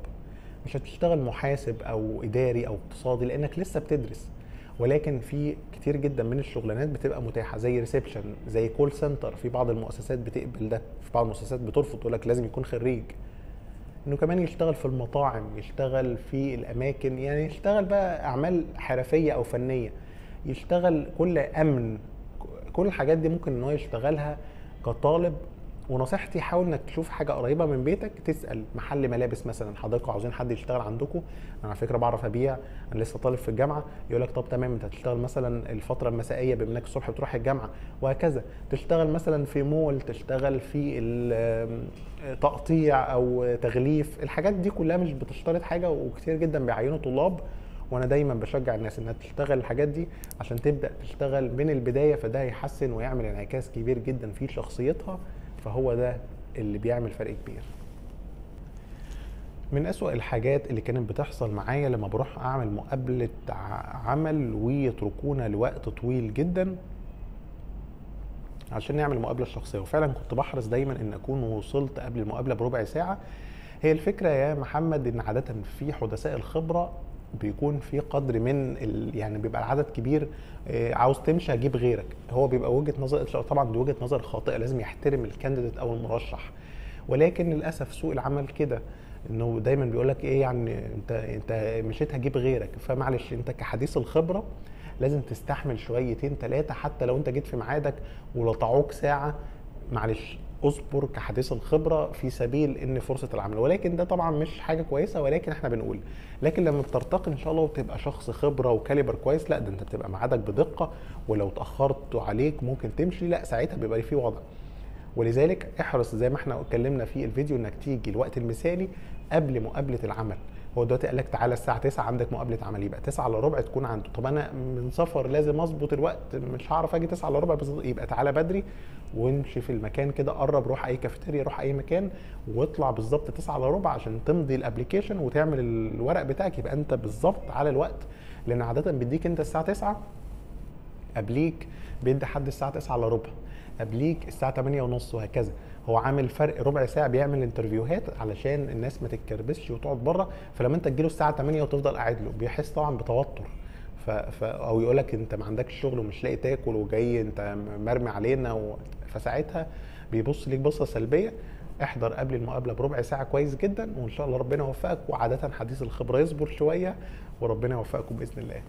مش هتشتغل محاسب أو إداري أو اقتصادي لأنك لسه بتدرس. ولكن في كتير جدا من الشغلانات بتبقى متاحة زي reception زي call center في بعض المؤسسات بتقبل ده في بعض المؤسسات بترفض تقول لك لازم يكون خريج. إنه كمان يشتغل في المطاعم يشتغل في الأماكن يعني يشتغل بقى أعمال حرفية أو فنية. يشتغل كل أمن كل الحاجات دي ممكن إن هو يشتغلها كطالب. ونصيحتي حاول إنك تشوف حاجة قريبة من بيتك تسأل محل ملابس مثلا. حضراتكم عاوزين حد يشتغل عندكم؟ أنا على فكرة بعرف أبيع أنا لسه طالب في الجامعة. يقول لك طب تمام أنت هتشتغل مثلا الفترة المسائية بما إنك الصبح بتروح الجامعة وهكذا. تشتغل مثلا في مول تشتغل في تقطيع أو تغليف. الحاجات دي كلها مش بتشترط حاجة وكتير جدا بيعينوا طلاب وأنا دايما بشجع الناس إنها تشتغل الحاجات دي عشان تبدأ تشتغل من البداية فده هيحسن ويعمل انعكاس كبير جدا في شخصيتها فهو ده اللي بيعمل فرق كبير. من أسوأ الحاجات اللي كانت بتحصل معايا لما بروح أعمل مقابلة عمل ويتركونا لوقت طويل جدا عشان نعمل مقابلة شخصية. وفعلا كنت بحرص دايما إن أكون وصلت قبل المقابلة بربع ساعة. هي الفكرة يا محمد إن عادة في حدثاء الخبرة بيكون في قدر من ال... يعني بيبقى العدد كبير آه، عاوز تمشي هجيب غيرك. هو بيبقى وجهة نظر طبعا دي وجهة نظر خاطئة لازم يحترم الكانديديت أو المرشح. ولكن للأسف سوق العمل كده إنه دايما بيقول لك إيه يعني أنت أنت مشيت هجيب غيرك. فمعلش أنت كحديث الخبرة لازم تستحمل شويتين ثلاثة حتى لو أنت جيت في ميعادك ولطعوك ساعة معلش. اصبر كحديث الخبرة في سبيل إن فرصة العمل. ولكن ده طبعا مش حاجة كويسة ولكن إحنا بنقول. لكن لما بترتقي إن شاء الله وتبقى شخص خبرة وكاليبر كويس لا ده أنت بتبقى ميعادك بدقة ولو اتاخرت عليك ممكن تمشي. لا ساعتها بيبقى في وضع. ولذلك احرص زي ما إحنا اتكلمنا في الفيديو إنك تيجي الوقت المثالي قبل مقابلة العمل. هو دلوقتي قال لك تعالى الساعة 9 عندك مقابلة عمل يبقى 9 إلا ربع تكون عنده. طب أنا من سفر لازم أظبط الوقت مش هعرف أجي 9 إلا ربع يبقى تعالى بدري وامشي في المكان كده قرب روح أي كافيتيريا روح أي مكان واطلع بالظبط 9 إلا ربع عشان تمضي ال application وتعمل الورق بتاعك يبقى أنت بالظبط على الوقت. لأن عاده بيديك أنت الساعة 9 قبليك بيدي حد الساعة 9 إلا ربع قبليك الساعة 8 ونص وهكذا. هو عامل فرق ربع ساعة بيعمل انترفيوهات علشان الناس ما تتكربسش وتقعد بره فلما انت تجيله الساعة 8 وتفضل قاعد له بيحس طبعا بتوتر. ف... ف... أو يقول لك أنت ما عندكش شغل ومش لاقي تاكل وجاي أنت مرمي علينا و... فساعتها بيبص ليك بصة سلبية. احضر قبل المقابلة بربع ساعة كويس جدا وإن شاء الله ربنا يوفقك. وعادة حديث الخبره يصبر شوية وربنا يوفقكم بإذن الله.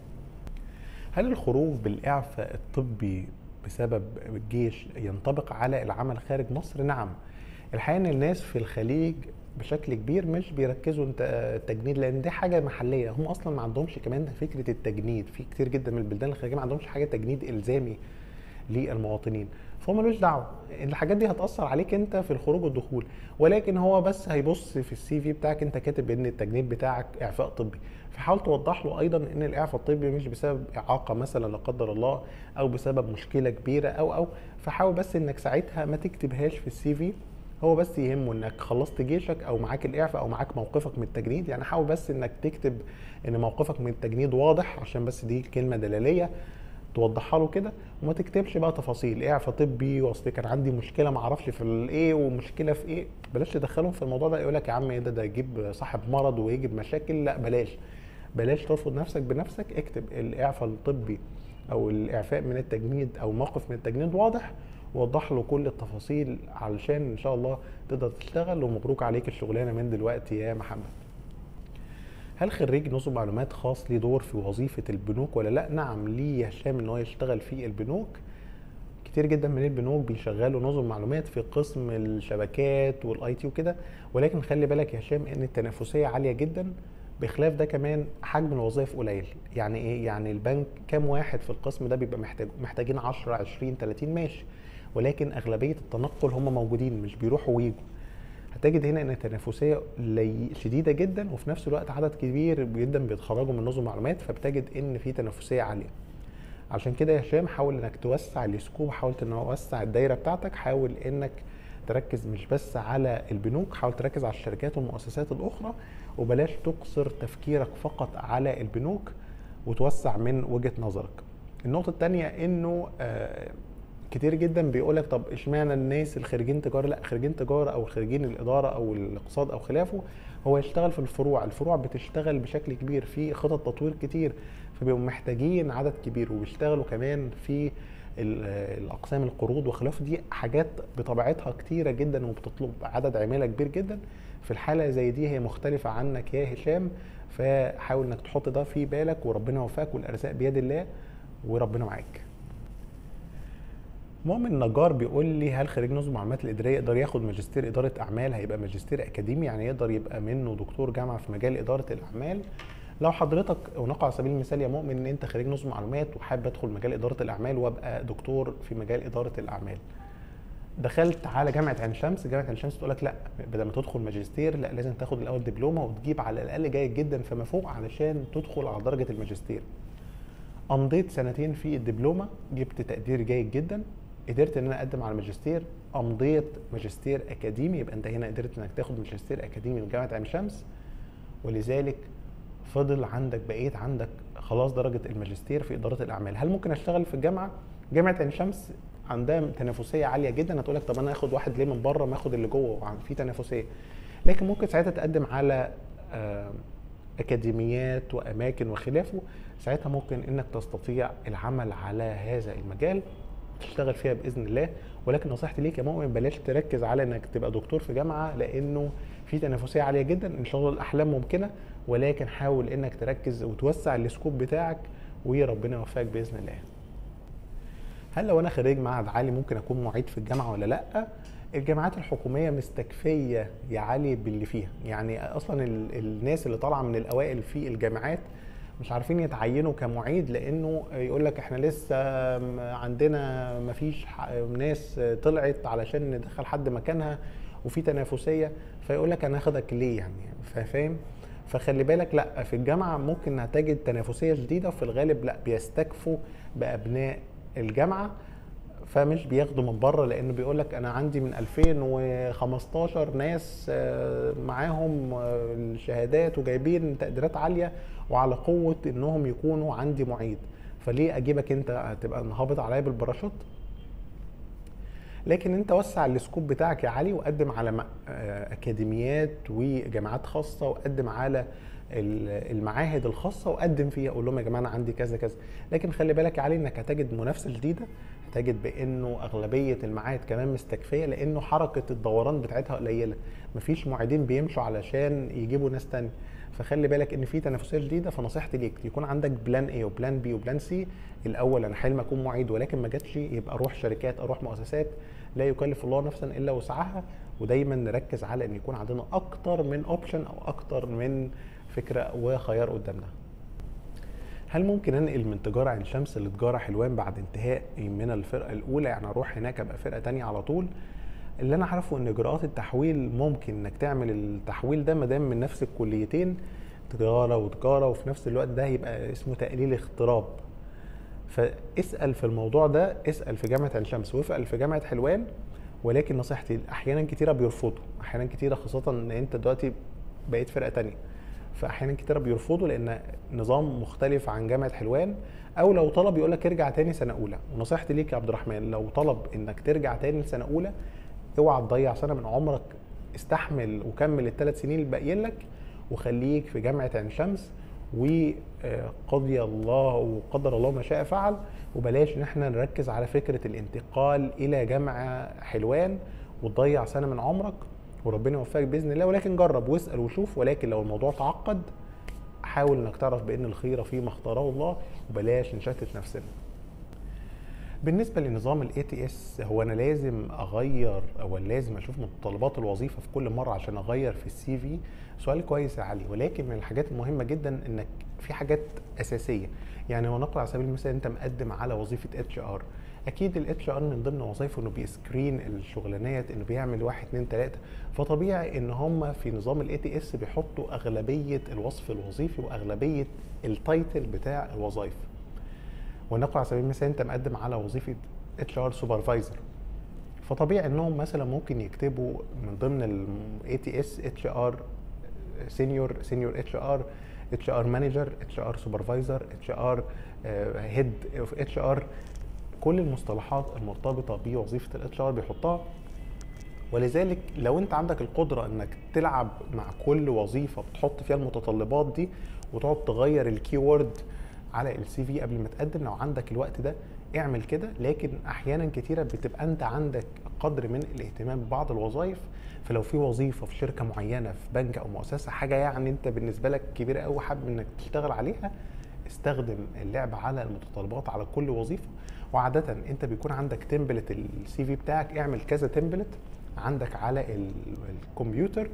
هل الخروج بالإعفاء الطبي بسبب الجيش ينطبق على العمل خارج مصر. نعم الحقيقة إن الناس في الخليج بشكل كبير مش بيركزوا التجنيد لأن دي حاجة محلية. هم أصلا ما عندهمش كمان فكرة التجنيد. في كتير جدا من البلدان الخارجية ما عندهمش حاجة تجنيد إلزامي للمواطنين. فهو ملوش دعوة. الحاجات دي هتأثر عليك أنت في الخروج والدخول. ولكن هو بس هيبص في السي في بتاعك أنت كاتب إن التجنيد بتاعك إعفاء طبي. فحاول توضح له أيضا إن الإعفاء الطبي مش بسبب إعاقة مثلا لا قدر الله أو بسبب مشكلة كبيرة أو أو. فحاول بس إنك ساعتها ما تكتبهاش في السي في. هو بس يهمه إنك خلصت جيشك أو معاك الإعفاء أو معاك موقفك من التجنيد. يعني حاول بس إنك تكتب إن موقفك من التجنيد واضح عشان بس دي كلمة دلالية. توضحها له كده وما تكتبش بقى تفاصيل. اعفاء طبي واصل كان عندي مشكلة ما أعرفش في الايه ومشكلة في إيه. بلاش تدخلهم في الموضوع ده يقول لك يا عم إيه ده ده يجيب صاحب مرض ويجيب مشاكل. لا بلاش. بلاش ترفض نفسك بنفسك. اكتب الإعفاء الطبي أو الإعفاء من التجنيد أو موقف من التجنيد واضح. وضح له كل التفاصيل علشان إن شاء الله تقدر تشتغل. ومبروك عليك الشغلانة من دلوقتي يا محمد. هل خريج نظم معلومات خاص ليه دور في وظيفة البنوك ولا لأ؟ نعم ليه هشام إن هو يشتغل في البنوك؟ كتير جدا من البنوك بيشغلوا نظم معلومات في قسم الشبكات والآي تي وكده ولكن خلي بالك يا هشام إن التنافسية عالية جدا بخلاف ده كمان حجم الوظائف قليل. يعني إيه؟ يعني البنك كام واحد في القسم ده بيبقى محتاج محتاجين 10 20 30 ماشي. ولكن أغلبية التنقل هم موجودين مش بيروحوا ويجوا. هتجد هنا إن التنافسية شديدة جدا وفي نفس الوقت عدد كبير جدا بيتخرجوا من نظم معلومات فبتجد إن في تنافسية عالية. عشان كده يا هشام حاول إنك توسع السكوب حاول توسع الدايرة بتاعتك حاول إنك تركز مش بس على البنوك حاول تركز على الشركات والمؤسسات الأخرى وبلاش تقصر تفكيرك فقط على البنوك وتوسع من وجهة نظرك. النقطة الثانية إنه آه كتير جدا بيقول لك طب إشمعنى الناس الخريجين تجارة؟ لا خريجين تجارة أو خريجين الإدارة أو الاقتصاد أو خلافه هو يشتغل في الفروع. الفروع بتشتغل بشكل كبير في خطط تطوير كتير فبيبقوا محتاجين عدد كبير وبيشتغلوا كمان في الاقسام القروض وخلافه دي حاجات بطبيعتها كتيرة جدا وبتطلب عدد عمالة كبير جدا. في الحالة زي دي هي مختلفة عنك يا هشام فحاول إنك تحط ده في بالك وربنا يوفقك والأرزاق بيد الله وربنا معاك. مؤمن نجار بيقول لي هل خريج نظم المعلومات الإدارية يقدر ياخد ماجستير إدارة أعمال؟ هيبقى ماجستير أكاديمي يعني يقدر يبقى منه دكتور جامعة في مجال إدارة الأعمال. لو حضرتك ونقع على سبيل المثال يا مؤمن إن أنت خريج نظم معلومات وحابب أدخل مجال إدارة الأعمال وأبقى دكتور في مجال إدارة الأعمال. دخلت على جامعة عين شمس جامعة عين شمس تقول لك لأ بدل ما تدخل ماجستير لأ لازم تاخد الأول دبلومة وتجيب على الأقل جيد جدا فما فوق علشان تدخل على درجة الماجستير. امضيت سنتين في الدبلومة جبت تقدير جيد جدا. قدرت إن أنا أقدم على ماجستير أمضيت ماجستير أكاديمي يبقى أنت هنا قدرت إنك تاخد ماجستير أكاديمي من جامعة عين شمس. ولذلك فضل عندك بقيت عندك خلاص درجة الماجستير في إدارة الأعمال. هل ممكن أشتغل في الجامعة؟ جامعة عين شمس عندها تنافسية عالية جدا. هتقول لك طب أنا آخد واحد ليه من بره ما آخد اللي جوه؟ في تنافسية. لكن ممكن ساعتها تقدم على أكاديميات وأماكن وخلافه. ساعتها ممكن إنك تستطيع العمل على هذا المجال. تشتغل فيها بإذن الله ولكن نصيحتي ليك يا مؤمن بلاش تركز على إنك تبقى دكتور في جامعة لأنه في تنافسية عالية جدا إن شاء الله الأحلام ممكنة ولكن حاول إنك تركز وتوسع السكوب بتاعك وربنا يوفقك بإذن الله. هل لو أنا خريج معهد عالي ممكن أكون معيد في الجامعة ولا لأ؟ الجامعات الحكومية مستكفية يا علي باللي فيها، يعني أصلا الناس اللي طالعة من الأوائل في الجامعات مش عارفين يتعينوا كمعيد لأنه يقول لك إحنا لسه عندنا مفيش ناس طلعت علشان ندخل حد مكانها وفي تنافسية فيقول لك أنا هاخدك ليه يعني؟ فاهم؟ فخلي بالك لأ في الجامعة ممكن هتجد تنافسية شديده وفي الغالب لأ بيستكفوا بأبناء الجامعة فمش بياخدوا من بره لأنه بيقول لك أنا عندي من 2015 ناس آه، معاهم آه، الشهادات وجايبين تقديرات عالية وعلى قوة إنهم يكونوا عندي معيد. فليه أجيبك أنت؟ هتبقى هابط عليا بالباراشوت؟ لكن أنت وسع السكوب بتاعك يا علي وقدم على آه، أكاديميات وجامعات خاصة وقدم على المعاهد الخاصة وقدم فيها قول لهم يا جماعة أنا عندي كذا كذا. لكن خلي بالك يا علي إنك هتجد منافسة شديده هتجد بأنه أغلبية المعاهد كمان مستكفية لأنه حركة الدوران بتاعتها قليلة. مفيش معيدين بيمشوا علشان يجيبوا ناس تانية. فخلي بالك إن في تنافسية شديده فنصيحتي ليك يكون عندك plan A و plan B و plan C الأول أنا حلم أكون معيد ولكن ما جاتش يبقى أروح شركات أروح مؤسسات. لا يكلف الله نفسا إلا وسعها. ودايما نركز على إن يكون عندنا أكتر من اوبشن أو أكتر من فكرة وخيار قدامنا. هل ممكن أنقل من تجارة عين شمس لتجارة حلوان بعد انتهاء من الفرقة الأولى؟ يعني أروح هناك أبقى فرقة تانية على طول. اللي أنا عارفه إن اجراءات التحويل ممكن إنك تعمل التحويل ده ما دام من نفس الكليتين تجارة وتجارة وفي نفس الوقت ده هيبقى اسمه تقليل اغتراب فاسأل في الموضوع ده اسأل في جامعة عين شمس واسال في جامعة حلوان ولكن نصيحتي أحيانا كتيرة بيرفضوا. أحيانا كتيرة خاصة إن أنت دلوقتي بقيت فرقة تانية. فاحيانا كتيرة بيرفضوا لأن نظام مختلف عن جامعة حلوان. أو لو طلب يقول لك ارجع تاني سنة أولى. ونصيحتي ليك يا عبد الرحمن لو طلب إنك ترجع تاني لسنه أولى اوعى تضيع سنة من عمرك استحمل وكمل الثلاث سنين الباقيين لك وخليك في جامعة عين شمس وقضي الله وقدر الله ما شاء فعل. وبلاش إن إحنا نركز على فكرة الانتقال إلى جامعة حلوان وتضيع سنة من عمرك وربنا يوفقك بإذن الله. ولكن جرب واسأل وشوف ولكن لو الموضوع تعقد حاول إنك تعرف بأن الخير فيما اختاره الله. وبلاش نشتت نفسنا. بالنسبة لنظام ال ATS هو أنا لازم أغير أو لازم أشوف متطلبات الوظيفة في كل مرة عشان أغير في ال CV؟ سؤال كويس يا علي. ولكن من الحاجات المهمة جدا إنك في حاجات أساسية. يعني ونقل على سبيل المثال أنت مقدم على وظيفة اتش ار أكيد الاتش ار من ضمن وظائفه إنه بي screen الشغلانات إنه بيعمل واحد اثنين ثلاثة فطبيعي إن هم في نظام ال ATS بيحطوا أغلبية الوصف الوظيفي وأغلبية ال title بتاع الوظائف ونقل على سبيل المثال انت مقدم على وظيفة HR supervisor فطبيعي انهم مثلا ممكن يكتبوا من ضمن ال ATS HR senior senior HR HR manager HR supervisor HR head of HR كل المصطلحات المرتبطة بوظيفة ال HR بيحطها. ولذلك لو انت عندك القدرة انك تلعب مع كل وظيفة بتحط فيها المتطلبات دي وتقعد تغير ال keyword على ال CV قبل ما تقدم. لو عندك الوقت ده اعمل كده. لكن أحيانا كتيرة بتبقى أنت عندك قدر من الاهتمام ببعض الوظائف فلو في وظيفة في شركة معينة في بنك أو مؤسسة حاجة يعني أنت بالنسبة لك كبيرة قوي حابب إنك تشتغل عليها استخدم اللعب على المتطلبات على كل وظيفة. وعادة أنت بيكون عندك template ال CV بتاعك. اعمل كذا template عندك على الكمبيوتر.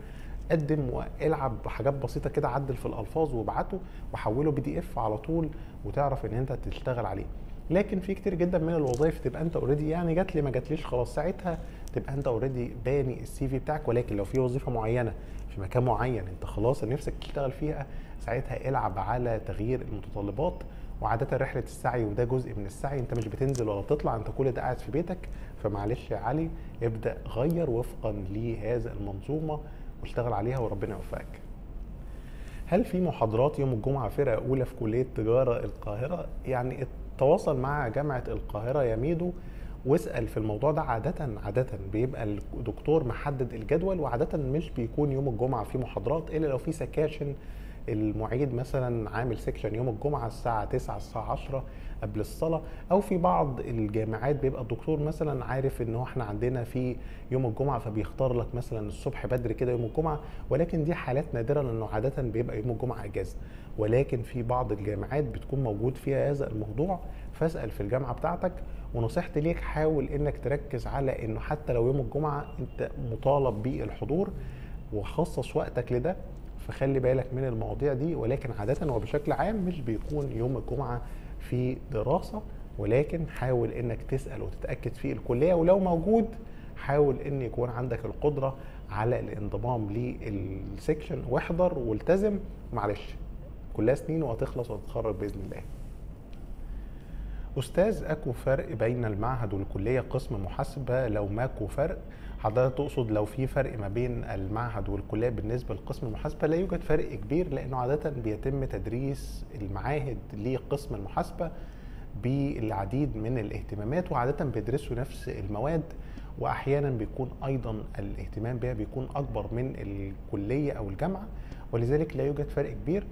قدم والعب بحاجات بسيطة كده عدل في الألفاظ وابعته وحوله PDF على طول وتعرف إن أنت تشتغل عليه. لكن في كتير جدا من الوظائف تبقى أنت already يعني جات لي ما جاتليش خلاص ساعتها تبقى أنت already باني ال CV بتاعك. ولكن لو في وظيفة معينة في مكان معين أنت خلاص نفسك تشتغل فيها ساعتها العب على تغيير المتطلبات. وعادة رحلة السعي وده جزء من السعي. أنت مش بتنزل ولا تطلع أنت كل ده قاعد في بيتك. فمعلش يا علي ابدأ غير وفقا لهذا المنظومة. واشتغل عليها وربنا يوفقك. هل في محاضرات يوم الجمعة فرقة أولى في كلية تجارة القاهرة؟ يعني تواصل مع جامعة القاهرة يا ميدو واسأل في الموضوع ده عادة عادة بيبقى الدكتور محدد الجدول وعادة مش بيكون يوم الجمعة في محاضرات إلا لو في سكاشن. المعيد مثلا عامل section يوم الجمعة الساعة 9 الساعة 10 قبل الصلاة أو في بعض الجامعات بيبقى الدكتور مثلا عارف إن إحنا عندنا في يوم الجمعة فبيختار لك مثلا الصبح بدري كده يوم الجمعة ولكن دي حالات نادرة لأنه عادة بيبقى يوم الجمعة إجازة. ولكن في بعض الجامعات بتكون موجود فيها هذا الموضوع فاسأل في الجامعة بتاعتك ونصيحتي ليك حاول إنك تركز على إنه حتى لو يوم الجمعة أنت مطالب بالحضور وخصص وقتك لده فخلي بالك من المواضيع دي ولكن عادة وبشكل عام مش بيكون يوم الجمعة في دراسة ولكن حاول إنك تسأل وتتأكد في الكلية ولو موجود حاول إن يكون عندك القدرة على الانضمام للسكشن واحضر والتزم. معلش كلها سنين وهتخلص وهتتخرج بإذن الله. أستاذ أكو فرق بين المعهد والكلية؟ قسم محاسبة لو ماكو فرق حضرتك تقصد لو في فرق ما بين المعهد والكلية بالنسبة لقسم المحاسبة؟ لا يوجد فرق كبير لأنه عادة بيتم تدريس المعاهد لقسم المحاسبة بالعديد من الاهتمامات وعادة بيدرسوا نفس المواد وأحيانا بيكون أيضا الاهتمام بها بيكون أكبر من الكلية أو الجامعة ولذلك لا يوجد فرق كبير.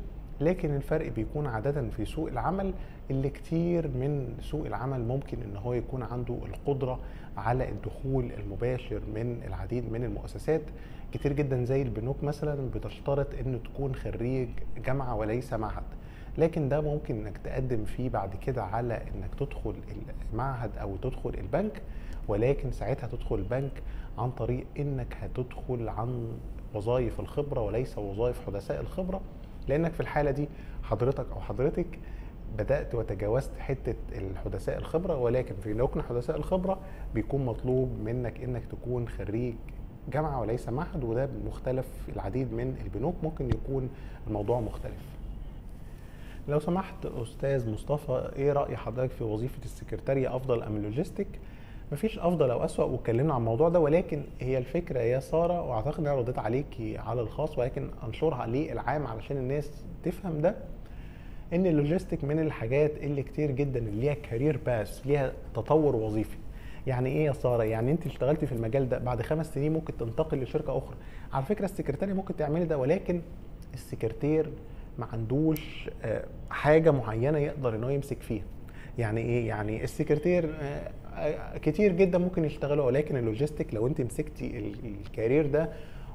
لكن الفرق بيكون عادة في سوق العمل اللي كتير من سوق العمل ممكن إن هو يكون عنده القدرة على الدخول المباشر من العديد من المؤسسات. كتير جدا زي البنوك مثلا بتشترط إن تكون خريج جامعة وليس معهد. لكن ده ممكن إنك تقدم فيه بعد كده على إنك تدخل المعهد أو تدخل البنك ولكن ساعتها تدخل البنك عن طريق إنك هتدخل عن وظائف الخبرة وليس وظائف حدثاء الخبرة. لأنك في الحالة دي حضرتك أو حضرتك بدأت وتجاوزت حتة الحدثاء الخبرة ولكن في ركن حدثاء الخبرة بيكون مطلوب منك إنك تكون خريج جامعة وليس معهد وده مختلف العديد من البنوك ممكن يكون الموضوع مختلف. لو سمحت أستاذ مصطفى إيه رأي حضرتك في وظيفة السكرتارية؟ أفضل أم ال logistic؟ مفيش أفضل أو أسوأ واتكلمنا عن الموضوع ده ولكن هي الفكرة يا سارة وأعتقد إن أنا رديت عليكي على الخاص ولكن أنشرها للعام علشان الناس تفهم ده. إن ال logistic من الحاجات اللي كتير جدا اللي ليها career path ليها تطور وظيفي. يعني إيه يا سارة؟ يعني أنت اشتغلتي في المجال ده بعد خمس سنين ممكن تنتقل لشركة أخرى. على فكرة السكرتاري ممكن تعملي ده ولكن السكرتير ما عندوش حاجة معينة يقدر ان هو يمسك فيها. يعني إيه؟ يعني السكرتير كتير جدا ممكن يشتغلوا ولكن ال logistics لو أنت مسكتي ال career ده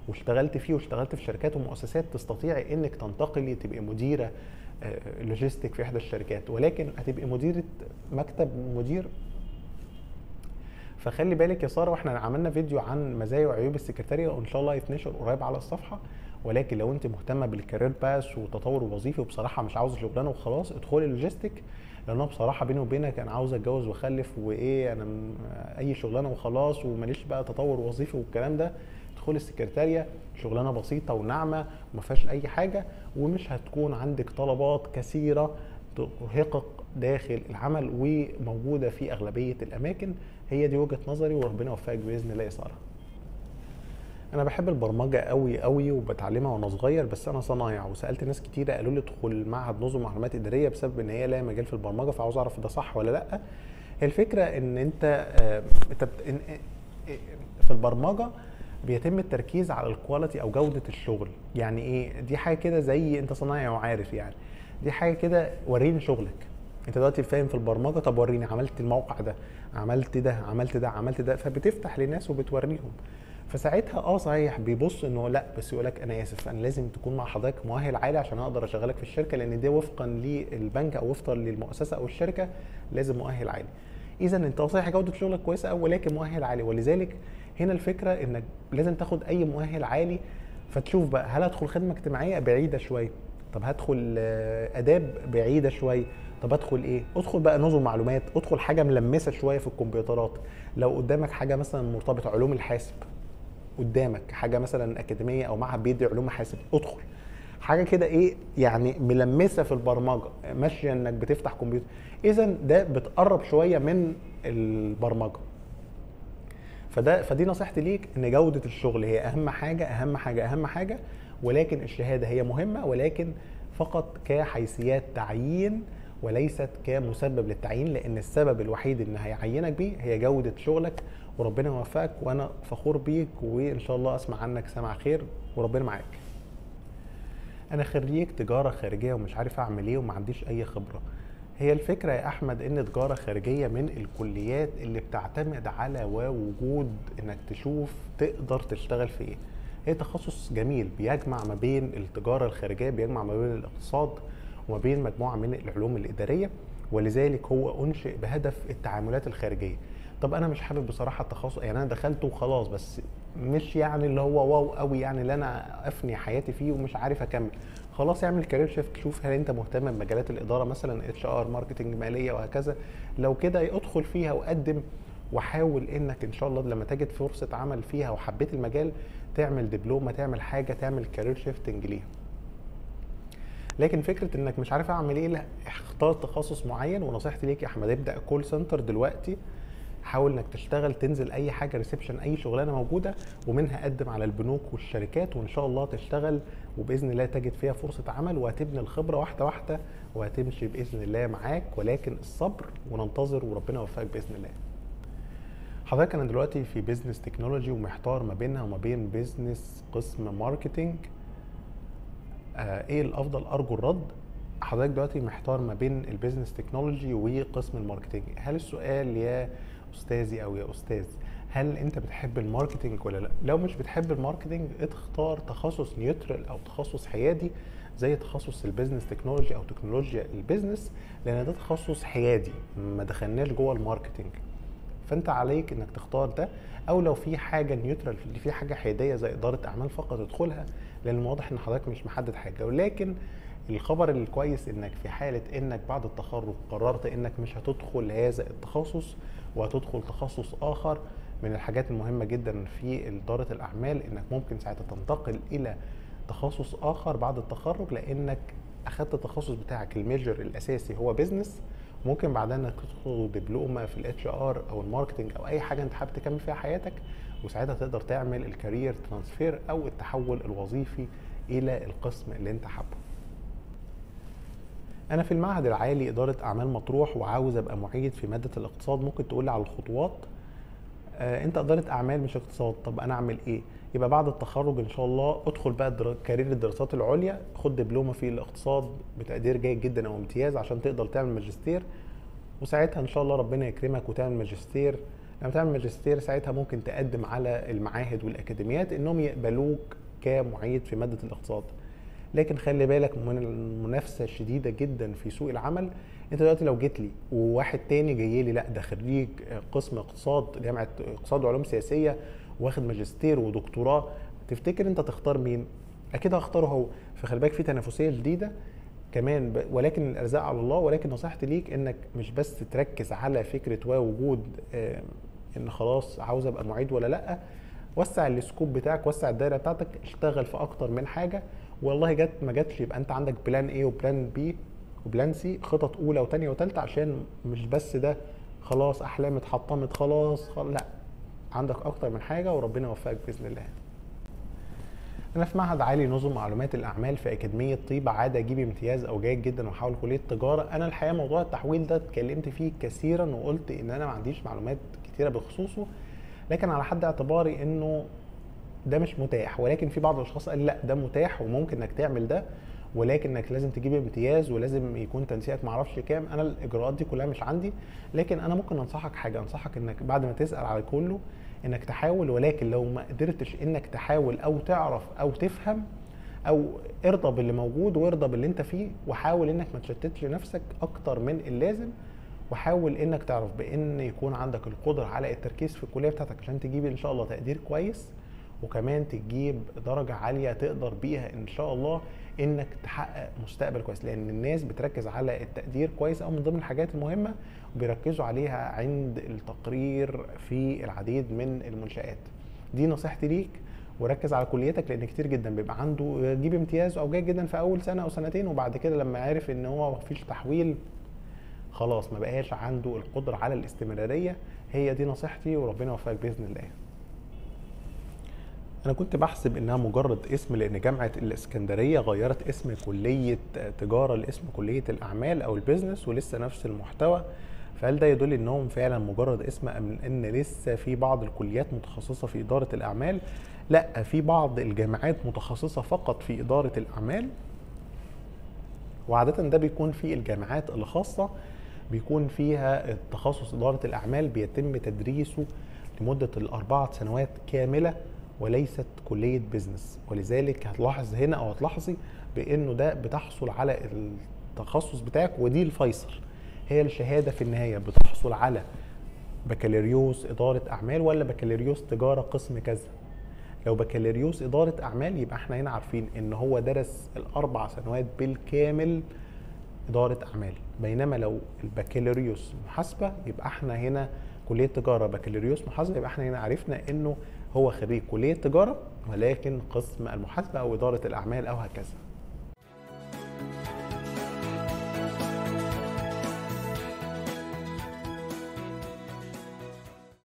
واشتغلت فيه واشتغلت في شركات ومؤسسات تستطيعي إنك تنتقلي تبقي مديرة logistics في إحدى الشركات. ولكن هتبقي مديرة مكتب مدير. فخلي بالك يا سارة وإحنا عملنا فيديو عن مزايا وعيوب السكرتارية وإن شاء الله يتنشر قريب على الصفحة. ولكن لو أنت مهتمة بال career path والتطور الوظيفي وبصراحة مش عاوزه شغلانه وخلاص ادخلي logistics لأن بصراحة بيني وبينك أنا عاوز أتجوز وأخلف وإيه أنا أي شغلانة وخلاص وماليش بقى تطور وظيفي والكلام ده. ادخلي السكرتارية شغلانة بسيطة وناعمة وما فيهاش أي حاجة ومش هتكون عندك طلبات كثيرة ترهقك داخل العمل وموجودة في أغلبية الأماكن. هي دي وجهة نظري وربنا يوفقك بإذن الله يا سارة. أنا بحب البرمجة قوي قوي وبتعلمها وأنا صغير بس أنا صنايع وسألت ناس كتيرة قالوا لي ادخل معهد نظم معلومات إدارية بسبب إن هي لها مجال في البرمجة فعاوز أعرف ده صح ولا لأ. الفكرة إن أنت أنت في البرمجة بيتم التركيز على الكواليتي أو جودة الشغل. يعني إيه؟ دي حاجة كده زي أنت صنايعي وعارف يعني. دي حاجة كده وريني شغلك. أنت دلوقتي فاهم في البرمجة طب وريني عملت الموقع ده عملت ده عملت ده عملت ده. فبتفتح لناس وبتوريهم. فساعتها آه صحيح بيبص إنه لأ بس يقول لك أنا آسف أنا لازم تكون مع حضرتك مؤهل عالي عشان أقدر أشغلك في الشركة لأن ده وفقا للبنك أو وفقا للمؤسسة أو الشركة لازم مؤهل عالي. اذا أنت صحيح جودة شغلك كويسة ولكن مؤهل عالي. ولذلك هنا الفكرة إنك لازم تاخد أي مؤهل عالي فتشوف بقى هل هدخل خدمة اجتماعية بعيدة شوية؟ طب هدخل آداب بعيدة شوية؟ طب أدخل إيه؟ أدخل بقى نظم معلومات أدخل حاجة ملمسة شوية في الكمبيوترات. لو قدامك حاجة مثلا مرتبطة علوم الحاسب قدامك حاجة مثلا أكاديمية أو معهد بيدي علوم حاسب أدخل. حاجة كده إيه؟ يعني ملمسة في البرمجة ماشية إنك بتفتح كمبيوتر. اذا ده بتقرب شوية من البرمجة. فده فدي نصيحتي ليك إن جودة الشغل هي أهم حاجة أهم حاجة أهم حاجة ولكن الشهادة هي مهمة ولكن فقط كحيثيات تعيين وليست كمسبب للتعيين لأن السبب الوحيد إن هيعينك بيه هي جودة شغلك وربنا يوفقك وأنا فخور بيك وإن شاء الله أسمع عنك سمع خير وربنا معاك. أنا خريج تجارة خارجية ومش عارف أعمل إيه وما عنديش أي خبرة. هي الفكرة يا أحمد إن تجارة خارجية من الكليات اللي بتعتمد على وجود إنك تشوف تقدر تشتغل في إيه. هي تخصص جميل بيجمع ما بين التجارة الخارجية بيجمع ما بين الاقتصاد وما بين مجموعة من العلوم الإدارية ولذلك هو أنشئ بهدف التعاملات الخارجية. طب أنا مش حابب بصراحة التخصص يعني أنا دخلته وخلاص بس مش يعني اللي هو wow قوي يعني اللي أنا أفني حياتي فيه ومش عارف أكمل. خلاص اعمل career shift شوف هل انت مهتم بمجالات الإدارة مثلا HR marketing مالية وهكذا. لو كده ادخل فيها وقدم وحاول إنك إن شاء الله لما تجد فرصة عمل فيها وحبيت المجال تعمل دبلومة تعمل حاجة تعمل career shifting ليها. لكن فكرة إنك مش عارف أعمل إيه لا اختار تخصص معين ونصيحتي ليك يا أحمد ابدأ call center دلوقتي. حاول إنك تشتغل تنزل أي حاجة reception أي شغلانة موجودة ومنها قدم على البنوك والشركات وإن شاء الله تشتغل وبإذن الله تجد فيها فرصة عمل وهتبني الخبرة واحدة واحدة وهتمشي بإذن الله معاك. ولكن الصبر وننتظر وربنا يوفقك بإذن الله. حضرتك أنا دلوقتي في business technology ومحتار ما بينها وما بين business قسم marketing آه إيه الأفضل؟ أرجو الرد. حضرتك دلوقتي محتار ما بين ال business technology وقسم ال marketing هل السؤال يا أستاذي أو يا أستاذ هل أنت بتحب ال marketing ولا لأ؟ لو مش بتحب ال marketing اختار تخصص neutral أو تخصص حيادي زي تخصص ال business technology أو تكنولوجيا ال business لأن ده تخصص حيادي ما دخلناش جوه ال marketing فأنت عليك إنك تختار ده أو لو في حاجة neutral في حاجة حيادية زي إدارة أعمال فقط ادخلها لأن واضح إن حضرتك مش محدد حاجة. ولكن الخبر الكويس إنك في حالة إنك بعد التخرج قررت إنك مش هتدخل هذا التخصص وهتدخل تخصص آخر من الحاجات المهمة جدا في إدارة الأعمال إنك ممكن ساعتها تنتقل إلى تخصص آخر بعد التخرج لأنك اخذت التخصص بتاعك ال major الأساسي هو business ممكن بعدها إنك تدخل دبلومة في ال HR أو ال marketing أو أي حاجة أنت حابب تكمل فيها حياتك وساعتها تقدر تعمل ال career transfer أو التحول الوظيفي إلى القسم اللي أنت حابه. أنا في المعهد العالي إدارة أعمال مطروح وعاوز أبقى معيد في مادة الاقتصاد ممكن تقول لي على الخطوات؟ آه أنت إدارة أعمال مش اقتصاد طب أنا أعمل إيه؟ يبقى بعد التخرج إن شاء الله ادخل بقى در... career الدراسات العليا خد دبلومة في الاقتصاد بتقدير جيد جدا أو امتياز عشان تقدر تعمل ماجستير. وساعتها إن شاء الله ربنا يكرمك وتعمل ماجستير. لما تعمل ماجستير ساعتها ممكن تقدم على المعاهد والأكاديميات إنهم يقبلوك كمعيد في مادة الاقتصاد. لكن خلي بالك من المنافسة الشديدة جدا في سوق العمل. انت دلوقتي لو جيت لي وواحد تاني جاي لي لا ده خريج قسم اقتصاد جامعة اقتصاد وعلوم سياسية واخد ماجستير ودكتوراه تفتكر انت تختار مين؟ أكيد هختاره هو. فخلي بالك في تنافسية شديده كمان ب... ولكن الارزاق على الله ولكن نصيحتي ليك انك مش بس تركز على فكرة ووجود آه ان خلاص عاوز ابقى معيد ولا لأ وسع ال scope بتاعك وسع الدايرة بتاعتك اشتغل في أكتر من حاجة والله جت ما جاتش يبقى انت عندك plan A و plan B وبلان سي خطط أولى وثانيه وثالثه عشان مش بس ده خلاص أحلام اتحطمت خلاص, خلاص لا عندك أكتر من حاجة وربنا يوفقك بإذن الله. أنا في معهد عالي نظم معلومات الأعمال في أكاديمية طيبه عاده أجيب امتياز أو جيد جدا واحاول كلية تجارة. أنا الحقيقة موضوع التحويل ده اتكلمت فيه كثيرا وقلت إن أنا ما عنديش معلومات كثيره بخصوصه لكن على حد اعتباري إنه ده مش متاح. ولكن في بعض الأشخاص قال لا ده متاح وممكن إنك تعمل ده ولكن إنك لازم تجيب امتياز ولازم يكون تنسيقك معرفش كام. أنا الإجراءات دي كلها مش عندي لكن أنا ممكن أنصحك حاجة. أنصحك إنك بعد ما تسأل على كله إنك تحاول ولكن لو ما قدرتش إنك تحاول أو تعرف أو تفهم أو ارضى باللي موجود وارضى باللي أنت فيه وحاول إنك ما تشتتش نفسك أكتر من اللازم وحاول إنك تعرف بإن يكون عندك القدرة على التركيز في الكلية بتاعتك عشان تجيب إن شاء الله تقدير كويس. وكمان تجيب درجة عالية تقدر بيها إن شاء الله إنك تحقق مستقبل كويس. لأن الناس بتركز على التقدير كويس أو من ضمن الحاجات المهمة وبيركزوا عليها عند التقرير في العديد من المنشآت. دي نصيحتي ليك وركز على كليتك لأن كتير جدا بيبقى عنده جيب امتياز أو جيد جدا في أول سنة أو سنتين وبعد كده لما عرف إن هو مفيش تحويل خلاص ما بقاش عنده القدرة على الاستمرارية. هي دي نصيحتي وربنا يوفقك بإذن الله. أنا كنت بحسب إنها مجرد اسم لأن جامعة الإسكندرية غيرت اسم كلية تجارة لاسم كلية الأعمال أو البيزنس ولسه نفس المحتوى. فهل ده يدل إنهم فعلا مجرد اسم أم إن لسه في بعض الكليات متخصصة في إدارة الأعمال؟ لأ في بعض الجامعات متخصصة فقط في إدارة الأعمال. وعادة ده بيكون في الجامعات الخاصة بيكون فيها تخصص إدارة الأعمال بيتم تدريسه لمدة الأربعة سنوات كاملة. وليست كلية بيزنس ولذلك هتلاحظ هنا أو هتلاحظي بأنه ده بتحصل على التخصص بتاعك ودي الفيصل. هي الشهادة في النهاية بتحصل على بكالوريوس إدارة أعمال ولا بكالوريوس تجارة قسم كذا. لو بكالوريوس إدارة أعمال يبقى إحنا هنا عارفين إن هو درس الأربع سنوات بالكامل إدارة أعمال. بينما لو البكالوريوس محاسبة يبقى إحنا هنا كلية تجارة بكالوريوس محاسبة يبقى إحنا هنا عرفنا إنه هو خريج كلية تجارة ولكن قسم المحاسبة أو إدارة الأعمال أو هكذا.